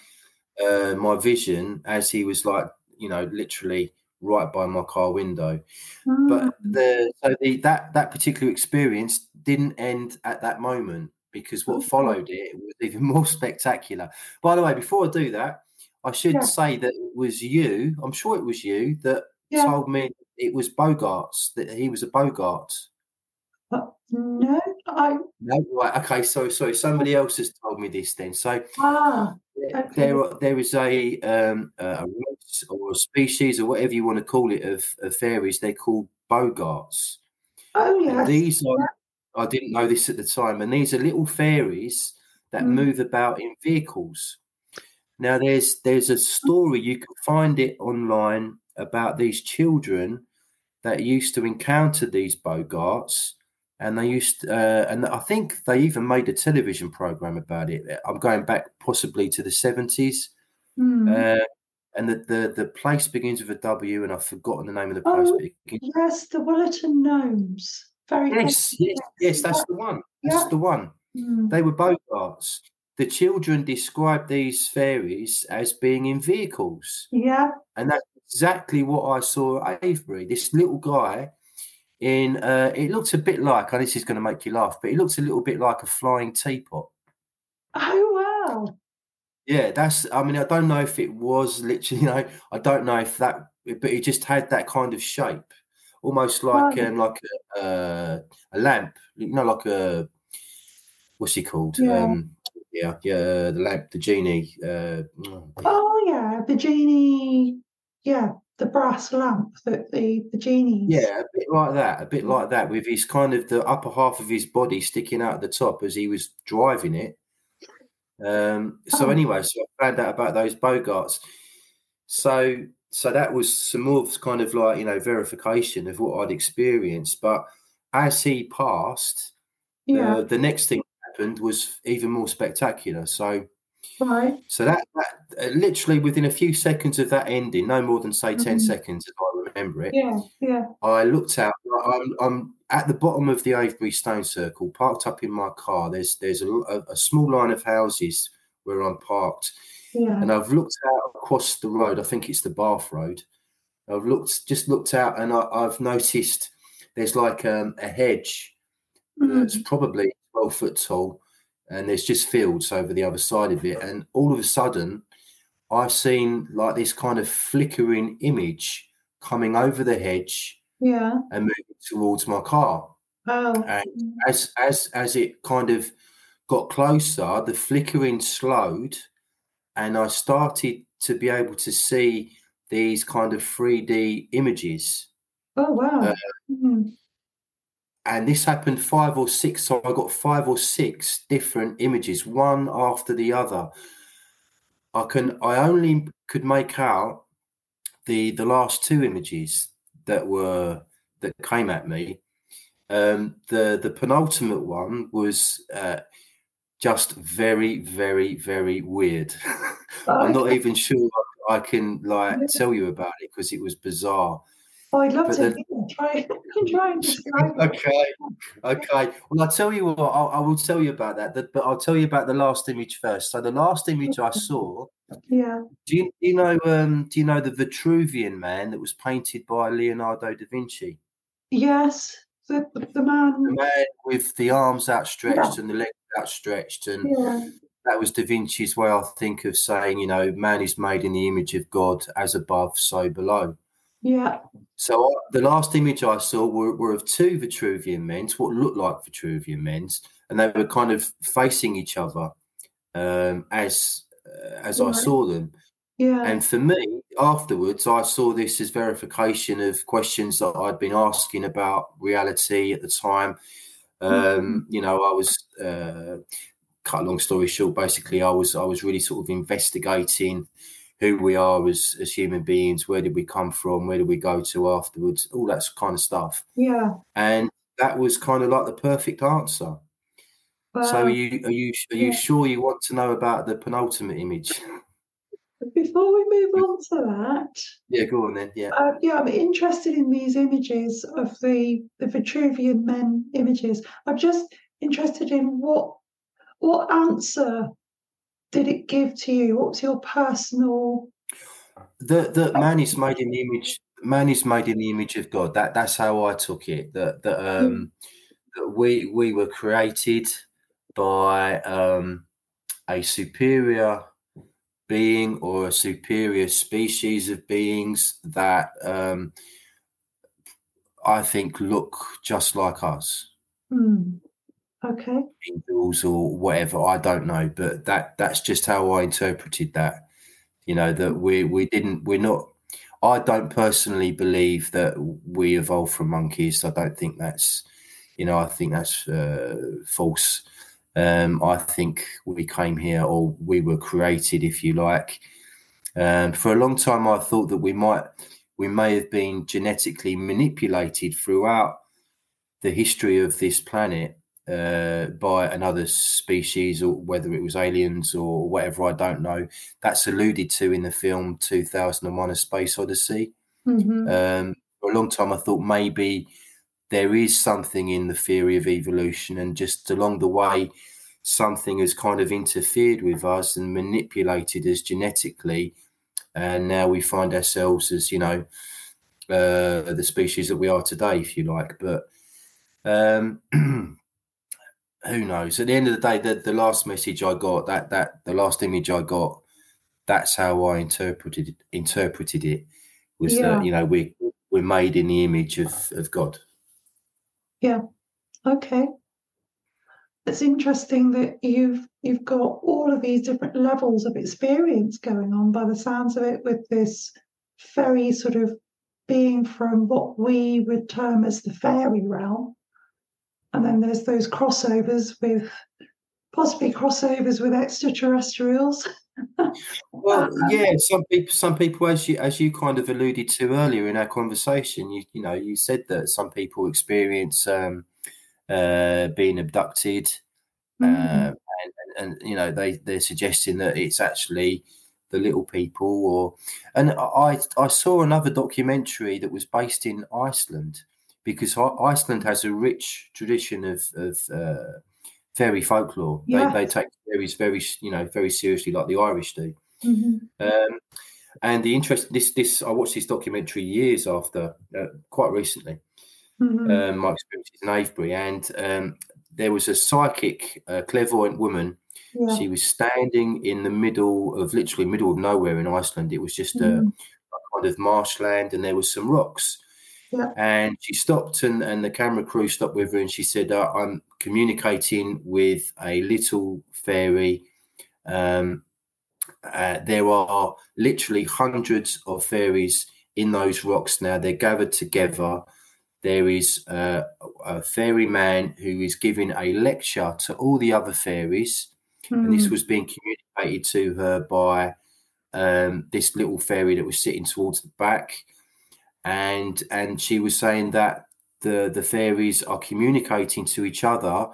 uh, my vision as he was like, you know, literally right by my car window. Mm. But the so the that that particular experience didn't end at that moment because what followed it was even more spectacular. By the way, before I do that, I should yeah. say that it was you. I'm sure it was you that yeah. told me it was Boggarts that he was a Boggart. Uh, no, I. No, right. Okay, so sorry. Somebody else has told me this then. So ah, okay. there, there is a um, a race or a species or whatever you want to call it of, of fairies. They're called Boggarts. Oh yes. And these are. Yeah. I didn't know this at the time, and these are little fairies that mm. move about in vehicles. Now, there's there's a story you can find it online about these children that used to encounter these Boggarts and they used uh, and I think they even made a television program about it. I'm going back possibly to the 70s. Mm. Uh, and the, the the place begins with a W, and I've forgotten the name of the place. Oh, yes, the Wollaton Gnomes. Very yes, yes, yes, that's the one. That's yeah. the one. Mm. They were both Boggarts, the children described these fairies as being in vehicles. Yeah. And that's exactly what I saw at Avebury. This little guy in uh, it looks a bit like oh, this is going to make you laugh, but it looks a little bit like a flying teapot. Oh wow. Yeah, that's I mean, I don't know if it was literally, you know, I don't know if that but it just had that kind of shape. Almost like um, like a, uh, a lamp, you know, like a what's he called? Yeah. Um, yeah, yeah, the lamp, the genie. Uh, oh yeah, the genie. Yeah, the brass lamp that the the genie. Yeah, a bit like that, a bit like that, with his kind of the upper half of his body sticking out at the top as he was driving it. Um, so Oh. anyway, so I found out about those Boggarts. So so that was some more kind of like you know verification of what I'd experienced. But as he passed, Yeah. uh, the next thing that happened was even more spectacular. So right. so that, that uh, literally within a few seconds of that ending, no more than say 10 Mhm. seconds, if I remember it, Yeah. Yeah. I looked out. I'm, I'm at the bottom of the Avebury Stone Circle, parked up in my car. There's there's a, a, a small line of houses where I'm parked, Yeah. and I've looked out across the road. I think it's the Bath Road. I've looked just looked out, and I, I've noticed there's like um, a hedge that's Mhm. probably 12 foot tall, and there's just fields over the other side of it. And all of a sudden, I've seen like this kind of flickering image coming over the hedge Yeah. and moving towards my car. Oh. And as as as it kind of got closer, the flickering slowed, and I started to be able to see these kind of 3D images. Oh wow. Uh, Mhm. And this happened five or six so i got five or six different images one after the other. I can i only could make out the the last two images that were that came at me. Um the the penultimate one was uh just very very very weird. I'm not even sure i can like tell you about it because it was bizarre Oh, I'd love but to the- hear. try. Try and describe. it. okay Okay. Well, I'll tell you what. I'll, I will tell you about that. But, but I'll tell you about the last image first. So the last image I saw. Yeah. Do you, do you know? Um, do you know the Vitruvian Man that was painted by Leonardo da Vinci? Yes. The the The man. man with the arms outstretched and the legs outstretched, and Yeah. that was da Vinci's way, I think, of saying, you know, man is made in the image of God, as above, so below. Yeah. So I- the last image I saw were, were of two Vitruvian men, what looked like Vitruvian men, and they were kind of facing each other um, as uh, as I saw them. Yeah. And for me, afterwards, I saw this as verification of questions that I'd been asking about reality at the time. Um, you know, I was uh, cut a long story short. Basically, I was I was really sort of investigating who we are as as human beings. Where did we come from? Where did we go to afterwards? All that kind of stuff. yeah. And that was kind of like the perfect answer. So, are you are you are you Yeah. sure you want to know about the penultimate image? Before we move on to that, yeah, go on then. Yeah. uh, yeah, I'm interested in these images of the the Vitruvian men images. I'm just interested in what what answer did it give to you? What was your personal? The the man is made in the image. Man is made in the image of God. That that's how I took it. That that um that we we were created by um a superior being or a superior species of beings that um I think look just like us. Hmm. Okay. angels or whatever. I don't know, but that that's just how I interpreted that. You know that we we didn't we're not. I don't personally believe that we evolved from monkeys. I don't think that's you know I think that's uh, false. Um, I think we came here or we were created, if you like. Um, for a long time, I thought that we might we may have been genetically manipulated throughout the history of this planet uh, by another species, or whether it was aliens or whatever, I don't know. That's alluded to in the film 2001 A Space Odyssey. hmm Um, for a long time, I thought maybe there is something in the theory of evolution, and just along the way, something has kind of interfered with us and manipulated us genetically, and now we find ourselves as you know uh, the species that we are today, if you like. But um, who knows? At the end of the day, the, the last message I got, that that the last image I got, that's how I interpreted interpreted it. Was yeah. that you know we we're made in the image of of God. Yeah. Okay. It's interesting that you've you've got all of these different levels of experience going on by the sounds of it with this very sort of being from what we would term as the fairy realm. And then there's those crossovers with possibly crossovers with extraterrestrials. well, yeah, some people, some people, as you as you kind of alluded to earlier in our conversation, you you know, you said that some people experience um, uh, being abducted, mm-hmm. uh, and, and, and, you know they they're suggesting that it's actually the little people, or and I I saw another documentary that was based in Iceland because Iceland has a rich tradition of of uh, fairy folklore. They, they take fairies very, you know, very seriously, like the Irish do. Mm-hmm. Um, and the interest, this, this, I watched this documentary years after, uh, quite recently. Mm-hmm. Um, my experiences in Avebury, and um, there was a psychic, uh, clairvoyant woman. Yeah. She was standing in the middle of literally middle of nowhere in Iceland. It was just mm-hmm. a, a kind of marshland, and there was some rocks yeah. And she stopped, and, and the camera crew stopped with her, and she said, uh, "I'm communicating with a little fairy. Um, uh, there are literally hundreds of fairies in those rocks now. They're gathered together. There is uh, a fairy man who is giving a lecture to all the other fairies, mm. and this hmm. was being communicated to her by um, this little fairy that was sitting towards the back." And and she was saying that the the fairies are communicating to each other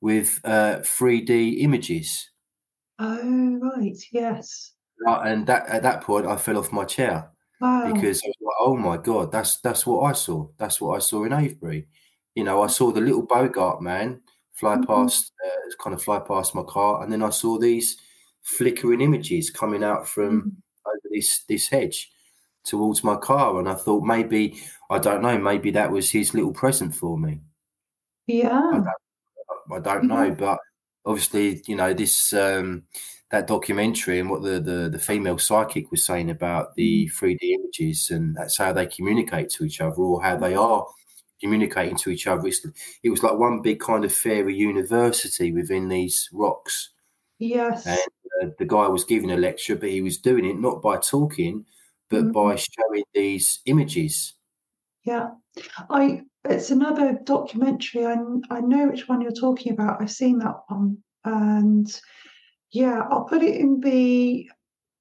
with uh, 3D images. Oh right, yes. Uh, and that at that point, I fell off my chair wow. because I was like, "Oh my god, that's that's what I saw. That's what I saw in Avebury." You know, I saw the little Boggart man fly mm-hmm. past, uh, kind of fly past my car, and then I saw these flickering images coming out from mm-hmm. over this this hedge towards my car. And I thought maybe, I don't know, maybe that was his little present for me. Yeah. I don't, I don't know. Mm-hmm. But obviously, you know, this, um, that documentary and what the, the, the female psychic was saying about the 3D mm-hmm. images and that's how they communicate to each other or how they are communicating to each other. It's, it was like one big kind of fairy university within these rocks. Yes. And uh, the guy was giving a lecture, but he was doing it not by talking, but mm-hmm. by showing these images. Yeah, I it's another documentary. I I know which one you're talking about. I've seen that one, and yeah, I'll put it in the.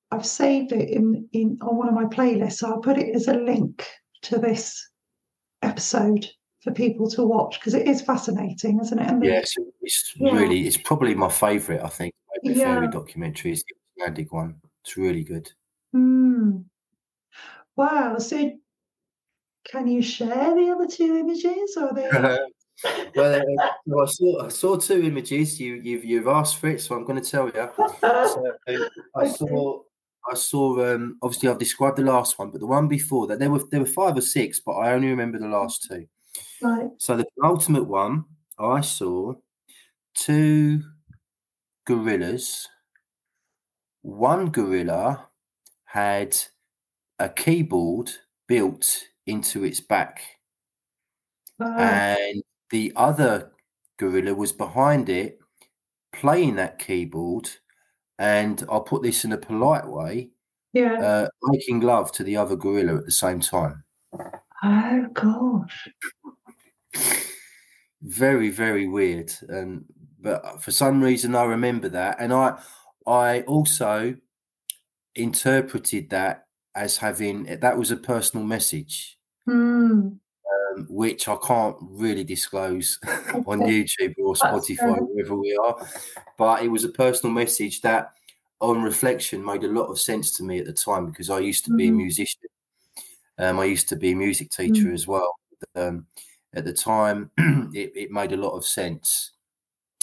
I've saved it in in on one of my playlists. So I'll put it as a link to this episode for people to watch because it is fascinating, isn't it? And yes, it's yeah. really it's probably my favourite. I think yeah. fairy documentary is the Icelandic one. It's really good. Mm. Wow. So can you share the other two images? Or they? well, uh, I saw I saw two images. You you've you've asked for it, so I'm going to tell you. So, I saw I saw um, obviously I've described the last one, but the one before that there were there were five or six, but I only remember the last two. Right. So the ultimate one I saw two gorillas. One gorilla had a keyboard built into its back. Uh-huh. And the other gorilla was behind it playing that keyboard. And I'll put this in a polite way. Yeah. Uh, making love to the other gorilla at the same time. Oh gosh. very, very weird. And but for some reason I remember that. And I I also interpreted that as having that was a personal message, mm. um, which I can't really disclose on YouTube or Spotify, wherever we are. But it was a personal message that, on reflection, made a lot of sense to me at the time because I used to be a hmm. musician. Um, I used to be a music teacher mm. as well. Um, at the time, it, it, made a lot of sense.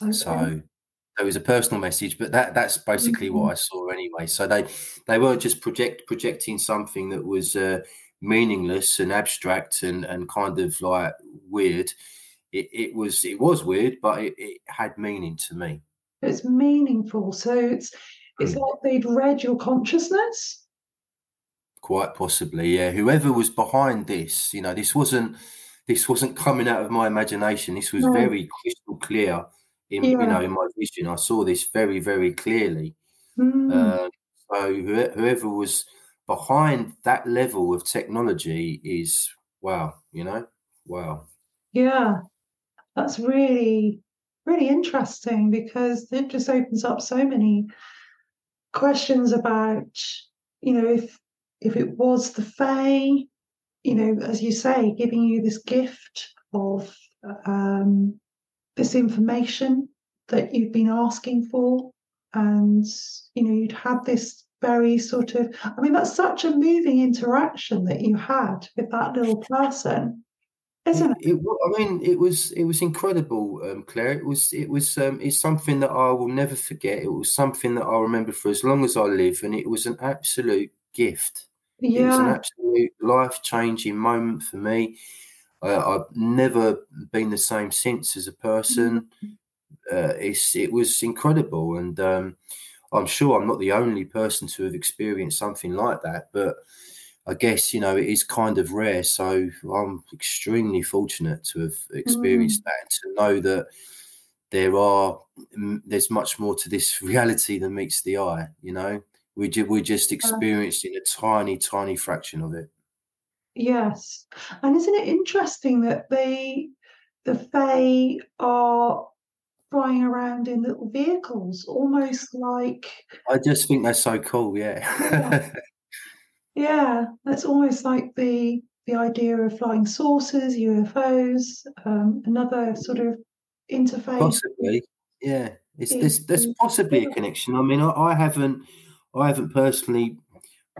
Okay. So it was a personal message, but that that's basically mm-hmm. what I saw anyway. So they they were just project projecting something that was uh, meaningless and abstract and and kind of like weird. It, it was it was weird, but it, it had meaning to me. It's meaningful. So it's it's mm. like they'd read your consciousness. Quite possibly, yeah. Whoever was behind this, you know, this wasn't this wasn't coming out of my imagination. This was no. very crystal clear in yeah. you know in my vision. I saw this very very clearly. Mm. Uh, so whoever was behind that level of technology is wow, you know, wow. Yeah, that's really really interesting because it just opens up so many questions about you know if if it was the Fae, you know, as you say, giving you this gift of um, this information that you've been asking for, and you know, you'd had this very sort of, I mean, that's such a moving interaction that you had with that little person. Isn't it? it, it I mean, it was it was incredible, um, Claire. It was it was um, it's something that I will never forget. It was something that I'll remember for as long as I live, and it was an absolute gift. Yeah. It was an absolute life changing moment for me. Uh, I've never been the same since as a person. Mm-hmm. Uh, it's it was incredible, and um, I'm sure I'm not the only person to have experienced something like that. But I guess you know it is kind of rare, so I'm extremely fortunate to have experienced mm. that and to know that there are there's much more to this reality than meets the eye. You know, we ju- we're just experiencing a tiny, tiny fraction of it. Yes, and isn't it interesting that they, the Fae, are flying around in little vehicles, almost like. I just think they're so cool. Yeah. yeah. yeah, that's almost like the the idea of flying saucers, UFOs, um, another sort of interface. Possibly, yeah. It's, there's, there's possibly a connection. I mean, I, I haven't I haven't personally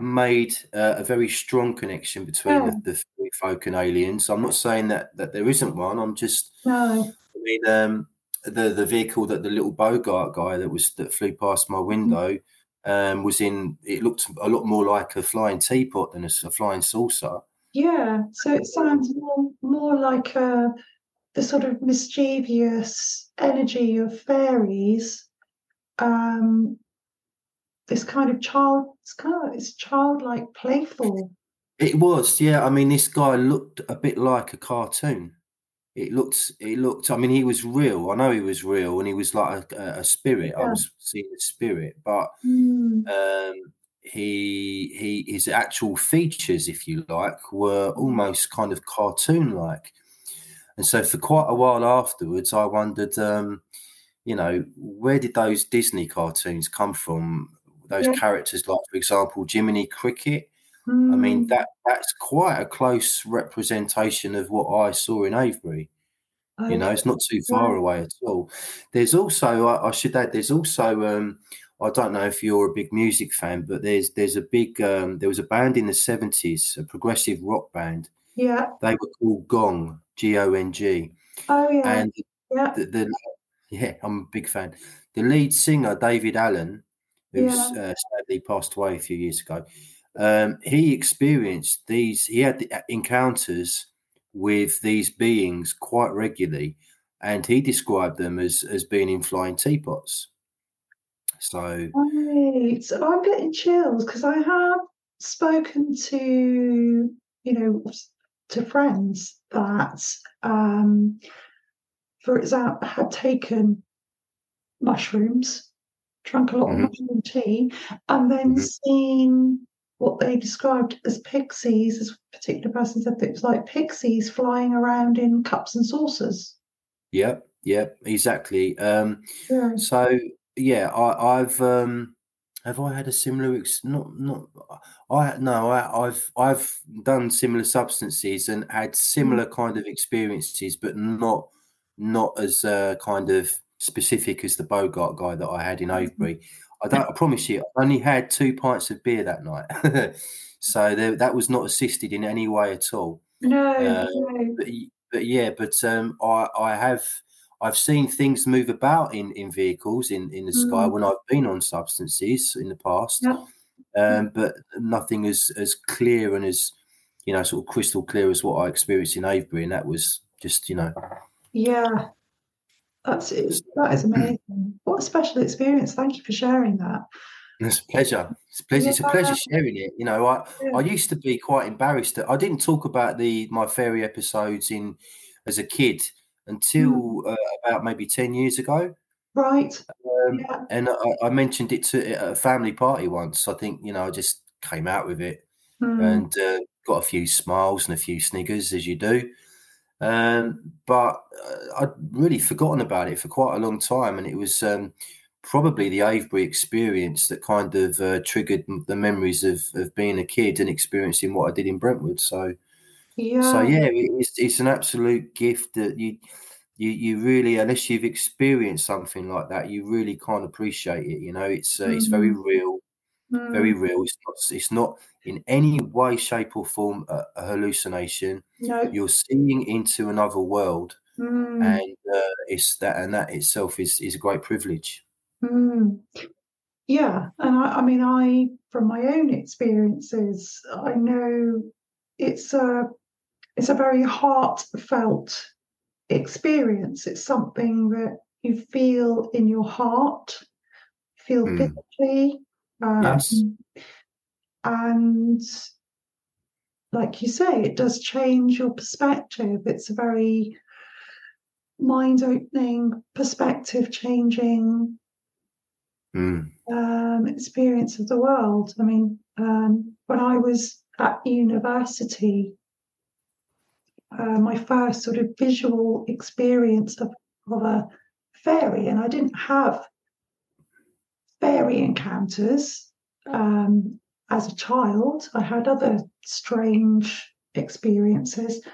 made uh, a very strong connection between oh. the, the folk and aliens. I'm not saying that that there isn't one. I'm just. No. I mean, um, the the vehicle that the little Boggart guy that was that flew past my mm-hmm. window um, was in. It looked a lot more like a flying teapot than a, a flying saucer. Yeah, so it sounds more more like a, the sort of mischievous energy of fairies um, this kind of child, it's kind of it's childlike, playful. It was, yeah. I mean, this guy looked a bit like a cartoon. It looked, it looked. I mean, he was real. I know he was real, and he was like a, a spirit. Yeah. I was seeing a spirit, but mm. um, he, he, his actual features, if you like, were almost kind of cartoon-like. And so, for quite a while afterwards, I wondered, um, you know, where did those Disney cartoons come from? Those yeah. characters, like for example, Jiminy Cricket. Mm. I mean, hmm. that that's quite a close representation of what I saw in Avebury. Okay. You know, it's not too far yeah. away at all. There's also, I, I should add, there's also, um, I don't know if you're a big music fan, but there's there's a big, um, there was a band in the seventies, a progressive rock band. Yeah, they were called Gong, G O N G. Oh yeah, and yeah, the, the, yeah, I'm a big fan. The lead singer Daevid Allen who's yeah. uh, sadly passed away a few years ago. Um, he experienced these, he had the uh, encounters with these beings quite regularly, and he described them as, as being in flying teapots. So, right. so I'm getting chills because I have spoken to, you know, to friends that, um, for example, had taken mushrooms drunk a lot mm-hmm. of tea, and then mm-hmm. seeing what they described as pixies, as a particular person said that it was like pixies flying around in cups and saucers. Yep, yep, exactly. Um, yeah. So yeah, I, have um, have I had a similar ex- not not I no I, have I've done similar substances and had similar mm. kind of experiences, but not not as uh, kind of specific as the Boggart guy that I had in mm-hmm. Avebury. I don't. I promise you, I only had two pints of beer that night, so there, that was not assisted in any way at all. No, uh, no. But, but, yeah, but um, I, I have I've seen things move about in in vehicles in in the mm. sky when I've been on substances in the past, yeah. um, but nothing as as clear and as you know sort of crystal clear as what I experienced in Avebury, and that was just you know. Yeah, that's that is amazing. What a special experience! Thank you for sharing that. It's a pleasure. It's a pleasure. Yeah. It's a pleasure sharing it. You know, I yeah. I used to be quite embarrassed that I didn't talk about the my fairy episodes in as a kid until mm. uh, about maybe 10 years ago. Right. Um, yeah. And I, I, mentioned it to a family party once. I think, you know, I just came out with it mm. and uh, got a few smiles and a few sniggers, as you do. Um, but uh, I'd really forgotten about it for quite a long time. And it was um, probably the Avebury experience that kind of uh, triggered the memories of, of being a kid and experiencing what I did in Brentwood. So, yeah. So yeah, it's it's an absolute gift that you you you really unless you've experienced something like that, you really can't appreciate it. You know, it's uh, mm-hmm. it's very mm-hmm. real, mm-hmm. very real. It's not it's not in any way, shape, or form a, a hallucination. No, you're seeing into another world, mm. and uh, it's that and that itself is is a great privilege. Mm. Yeah, and I, I mean, I from my own experiences, I know it's a it's a very heartfelt experience. It's something that you feel in your heart, feel mm. physically. Um, yes. And like you say, it does change your perspective. It's a very mind opening, perspective changing mm. um, experience of the world. I mean, um, when I was at university, uh, my first sort of visual experience of, of a fairy, and I didn't have fairy encounters um, as a child. I had other strange experiences.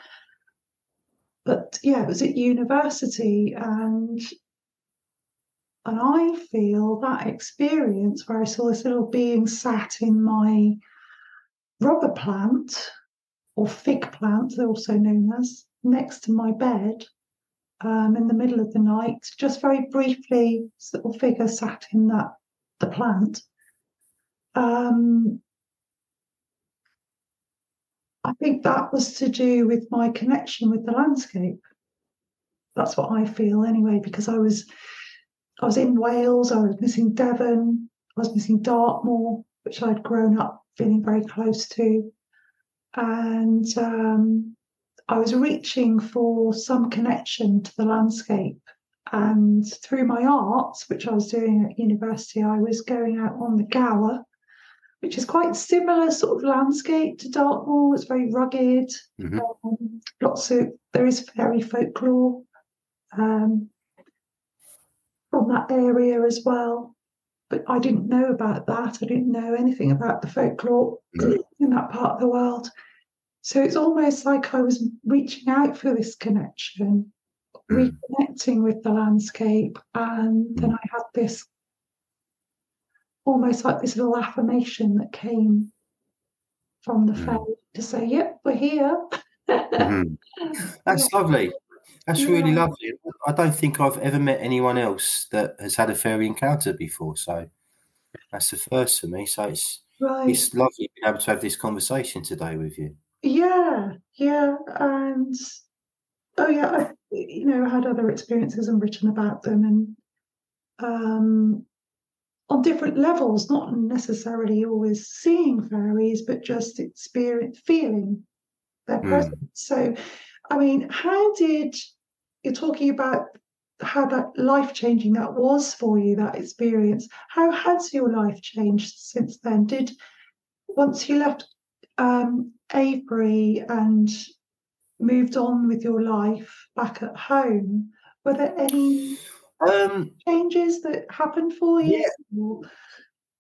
But yeah, it was at university and and I feel that experience where I saw this little being sat in my rubber plant or fig plant, they're also known as, next to my bed um, in the middle of the night. Just very briefly, this little figure sat in that the plant. Um, I think that was to do with my connection with the landscape. That's what I feel anyway, because I was I was in Wales, I was missing Devon, I was missing Dartmoor, which I'd grown up feeling very close to and um, I was reaching for some connection to the landscape. And through my arts, which I was doing at university, I was going out on the Gower, which is quite similar sort of landscape to Dartmoor. It's very rugged. Mm-hmm. Um, lots of there is fairy folklore um, from that area as well. But I didn't know about that. I didn't know anything about the folklore mm-hmm. in that part of the world. So it's almost like I was reaching out for this connection. Reconnecting with the landscape. And then I had this almost like this little affirmation that came from the mm. fairy to say, Yep, we're here. mm-hmm. That's yeah. lovely. That's yeah. really lovely. I don't think I've ever met anyone else that has had a fairy encounter before. So that's the first for me. So it's right. it's lovely being able to have this conversation today with you. Yeah, yeah, and oh yeah, you know had other experiences and written about them, and um, on different levels, not necessarily always seeing fairies, but just experience feeling their mm. presence. So, I mean, how did you're talking about how that life changing that was for you that experience? How has your life changed since then? Did once you left um, Avebury and moved on with your life back at home, were there any um, changes that happened for you? Yeah.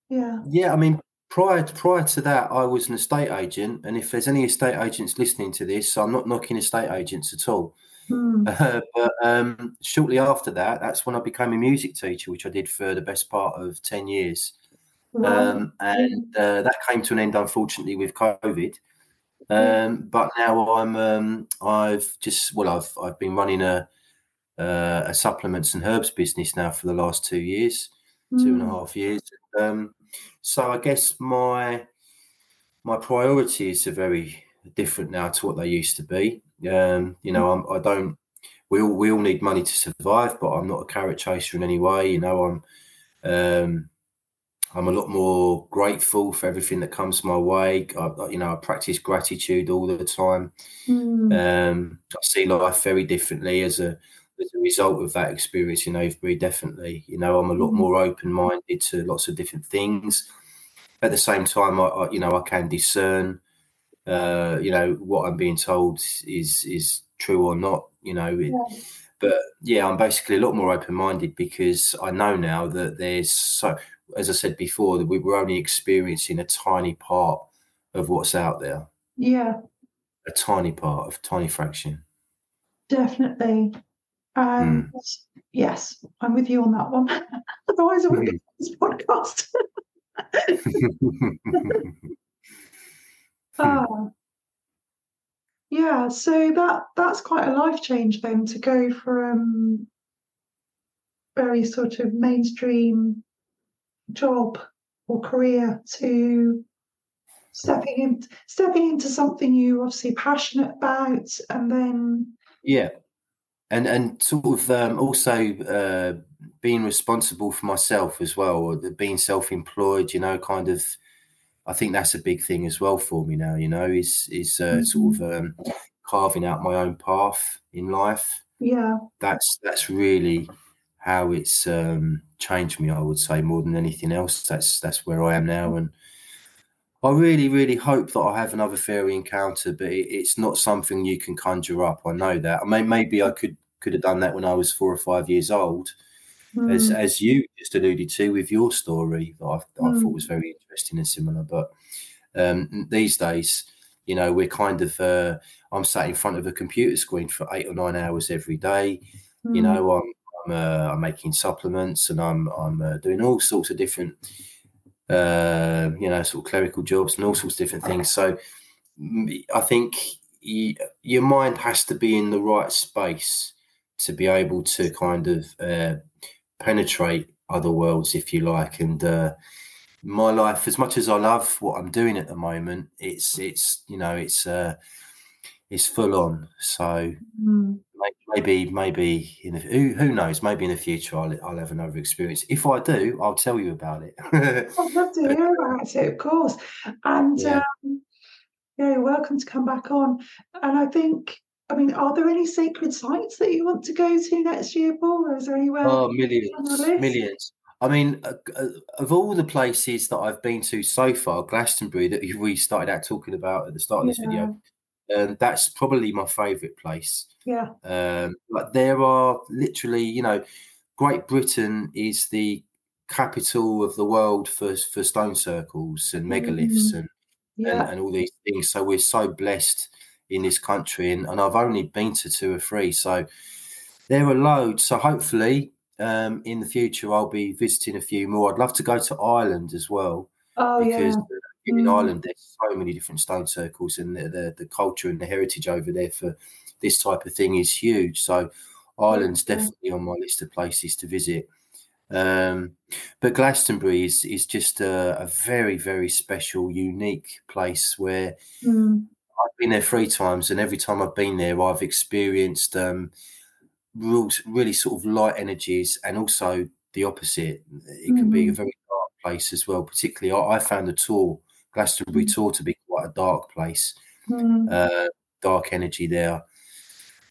yeah. Yeah, I mean, prior to, prior to that, I was an estate agent, and if there's any estate agents listening to this, I'm not knocking estate agents at all. Uh, but um, shortly after that, that's when I became a music teacher, which I did for the best part of ten years. Um, and uh, that came to an end, unfortunately, with COVID. Um, but now I'm um, I've just well I've I've been running a uh, a supplements and herbs business now for the last two years, mm. two and a mm. half years. Um, so I guess my my priorities are very different now to what they used to be. Um, you know, I'm, I don't. We all we all need money to survive, but I'm not a carrot chaser in any way. You know, I'm um, I'm a lot more grateful for everything that comes my way. I, you know, I practice gratitude all the time. Mm. Um, I see life very differently as a as a result of that experience in Avebury. Definitely, you know, I'm a lot mm. more open minded to lots of different things. At the same time, I, I you know I can discern uh, you know what I'm being told is is true or not. You know, it, yeah. but yeah, I'm basically a lot more open minded because I know now that there's so. As I said before, that we were only experiencing a tiny part of what's out there. Yeah, a tiny part of tiny fraction. Definitely. And mm. yes, I'm with you on that one. Otherwise, I wouldn't mm. this podcast. Oh, yeah. So that that's quite a life change then to go from very sort of mainstream job or career to stepping in stepping into something you're obviously passionate about and then yeah and and sort of um, also uh, being responsible for myself as well or the, being self-employed you know kind of I think that's a big thing as well for me now. You know, is is uh, mm-hmm. sort of um, carving out my own path in life. Yeah, that's that's really how it's um, changed me. I would say more than anything else. That's that's where I am now, and I really, really hope that I have another fairy encounter. But it, it's not something you can conjure up. I know that. I mean, maybe I could could have done that when I was four or five years old mm. as as you just alluded to with your story that I, mm. I thought was very interesting and similar. But um, these days, you know, we're kind of uh, I'm sat in front of a computer screen for eight or nine hours every day. Mm. You know, I'm I'm, uh, I'm, making supplements and I'm I'm uh, doing all sorts of different uh, you know sort of clerical jobs and all sorts of different things. So I think you, your mind has to be in the right space to be able to kind of uh, penetrate other worlds, if you like. And uh, my life, as much as I love what I'm doing at the moment, it's it's you know it's it's full on. So mm. maybe maybe in the, who who knows? Maybe in the future I'll I'll have another experience. If I do, I'll tell you about it. I'd love to hear about it, of course. And yeah. Um, yeah, you're welcome to come back on. And I think I mean, are there any sacred sites that you want to go to next year, Paul? Or is there anywhere? Oh, millions, millions. I mean, uh, uh, of all the places that I've been to so far, Glastonbury that we started out talking about at the start of this yeah. video, um, that's probably my favourite place. Yeah. Um, but there are literally, you know, Great Britain is the capital of the world for for stone circles and megaliths mm-hmm. and, yeah. and and all these things. So we're so blessed in this country, and, and I've only been to two or three. So there are loads. So hopefully, um, in the future, I'll be visiting a few more. I'd love to go to Ireland as well. Oh, because yeah. In mm. Ireland, there's so many different stone circles, and the, the, the culture and the heritage over there for this type of thing is huge. So Ireland's definitely on my list of places to visit. Um, but Glastonbury is is just a, a, very very special, unique place where mm. I've been there three times, and every time I've been there, I've experienced um, real, really sort of light energies, and also the opposite. It can mm-hmm. be a mm-hmm. very dark place as well. Particularly, I, I found the Tor, Glastonbury mm-hmm. Tor, to be quite a dark place, mm-hmm. uh, dark energy there.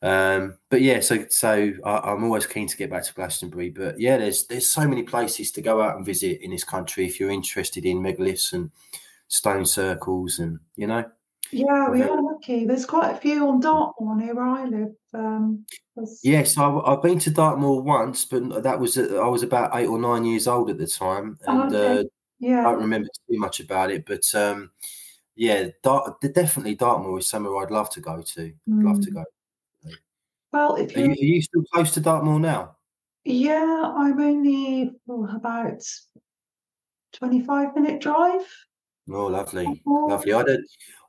Um, but yeah, so so I, am always keen to get back to Glastonbury. But yeah, there's there's so many places to go out and visit in this country if you're interested in megaliths and stone circles, and you know. Yeah, we are lucky. There's quite a few on Dartmoor near where I live. Um, yes, I, have been to Dartmoor once, but that was I was about eight or nine years old at the time, oh, and okay. uh, yeah, I don't remember too much about it. But um, yeah, Dart, definitely Dartmoor is somewhere I'd love to go to. Mm. Love to mm. go. Well, if are you, are you still close to Dartmoor now? Yeah, I'm only oh, about twenty-five minute drive Oh, lovely, lovely. I had a,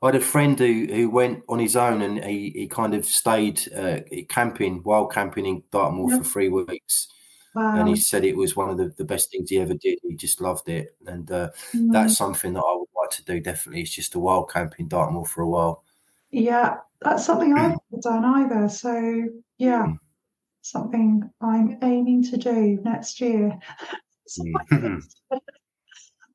I had a friend who, who went on his own and he, he kind of stayed uh, camping, wild camping in Dartmoor yeah. for three weeks. Wow. And he said it was one of the, the best things he ever did. He just loved it. And uh, mm. that's something that I would like to do definitely. It's just a wild camp in Dartmoor for a while. Yeah, that's something I've never done either. So, yeah, mm. something I'm aiming to do next year. Mm.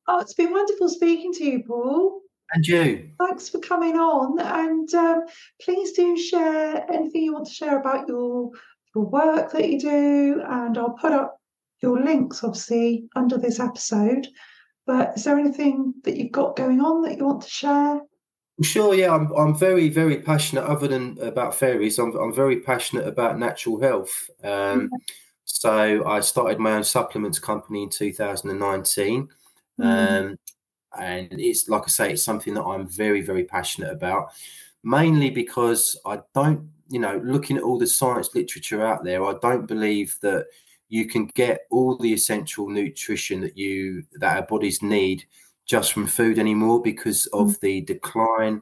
oh, it's been wonderful speaking to you, Paul. And you. Thanks for coming on. And um, please do share anything you want to share about your your work that you do, and I'll put up your links obviously under this episode. But is there anything that you've got going on that you want to share? Sure, yeah, I'm I'm very very passionate. Other than about fairies, I'm I'm very passionate about natural health. Um, mm-hmm. So I started my own supplements company in 2019, mm-hmm. um, and it's like I say, it's something that I'm very very passionate about. Mainly because I don't you know, looking at all the science literature out there, I don't believe that you can get all the essential nutrition that you that our bodies need just from food anymore because of mm. the decline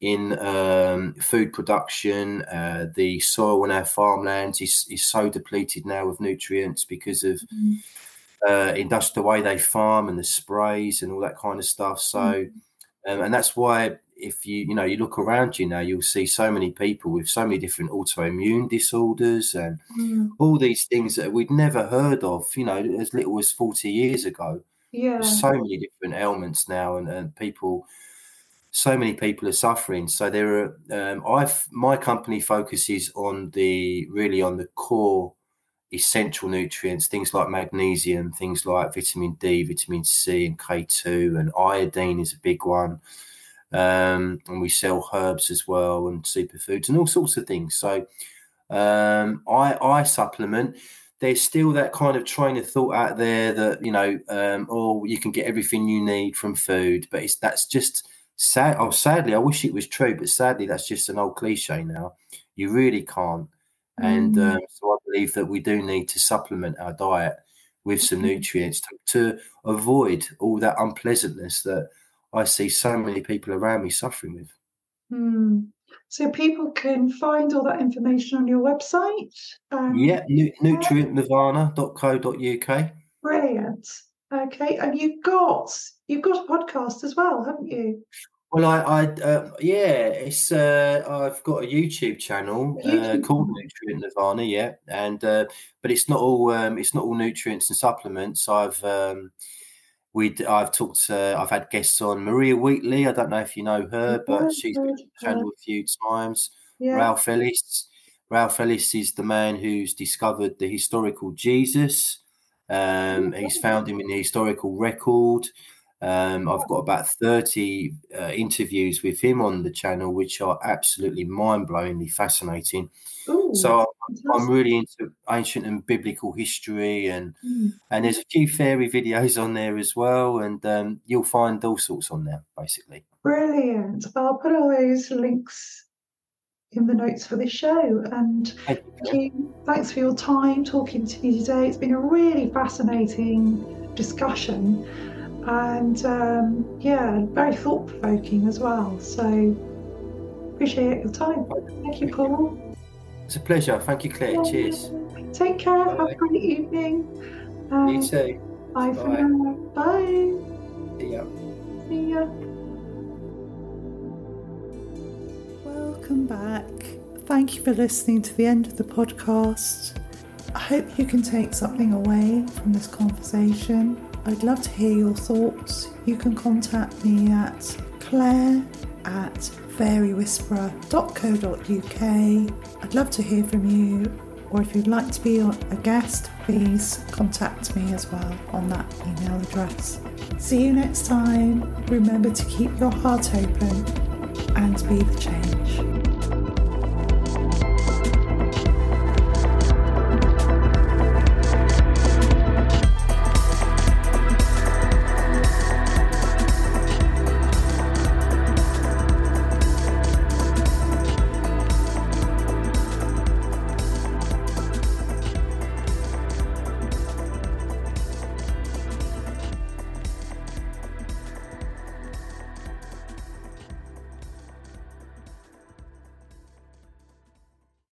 in um, food production. Uh, the soil in our farmlands is, is so depleted now with nutrients because of mm. uh, industrial way they farm and the sprays and all that kind of stuff. So, mm. um, and that's why if you you know you look around you now you'll see so many people with so many different autoimmune disorders and mm. all these things that we'd never heard of you know as little as 40 years ago. Yeah. There's so many different ailments now and, and people so many people are suffering. So there are um, i've my company focuses on the really on the core essential nutrients things like magnesium things like vitamin d vitamin c and k2 and iodine is a big one um, and we sell herbs as well and superfoods and all sorts of things. So um, I, I supplement. There's still that kind of train of thought out there that you know, um, oh, you can get everything you need from food, but it's that's just sad. Oh, sadly, I wish it was true, but sadly, that's just an old cliche now. You really can't. And mm. um, so I believe that we do need to supplement our diet with some mm-hmm. nutrients to, to avoid all that unpleasantness that I see so many people around me suffering with. Hmm. So people can find all that information on your website. Um, yeah, nutrientnirvana.co.uk. Brilliant. Okay, and you've got you've got a podcast as well, haven't you? Well, I, I uh, yeah, it's uh, I've got a YouTube channel uh. Uh, called Nutrient Nirvana, yeah, and uh, but it's not all um, it's not all nutrients and supplements. I've um, we I've talked uh, I've had guests on Maria Wheatley. I don't know if you know her, but she's been on the channel a few times. Yeah. Ralph Ellis. Ralph Ellis is the man who's discovered the historical Jesus. Um, he's found him in the historical record. Um, I've got about 30 uh, interviews with him on the channel, which are absolutely mind blowingly fascinating. Ooh, so I'm, really into ancient and biblical history, and mm. and there's a few fairy videos on there as well, and um, you'll find all sorts on there, basically. Brilliant. I'll put all those links in the notes for this show. And thank you. thanks for your time talking to me today. It's been a really fascinating discussion and um, yeah, very thought provoking as well. So appreciate your time. Thank you, Paul. It's a pleasure. Thank you, Claire. Yeah. Cheers. Take care. Bye. Have a great evening. Um, you too. Bye, bye. for now. Bye. See ya. See ya. Welcome back. Thank you for listening to the end of the podcast. I hope you can take something away from this conversation. I'd love to hear your thoughts. You can contact me at claire at faerywhisperer.co.uk. I'd love to hear from you, or if you'd like to be a guest, please contact me as well on that email address. See you next time. Remember to keep your heart open and be the change.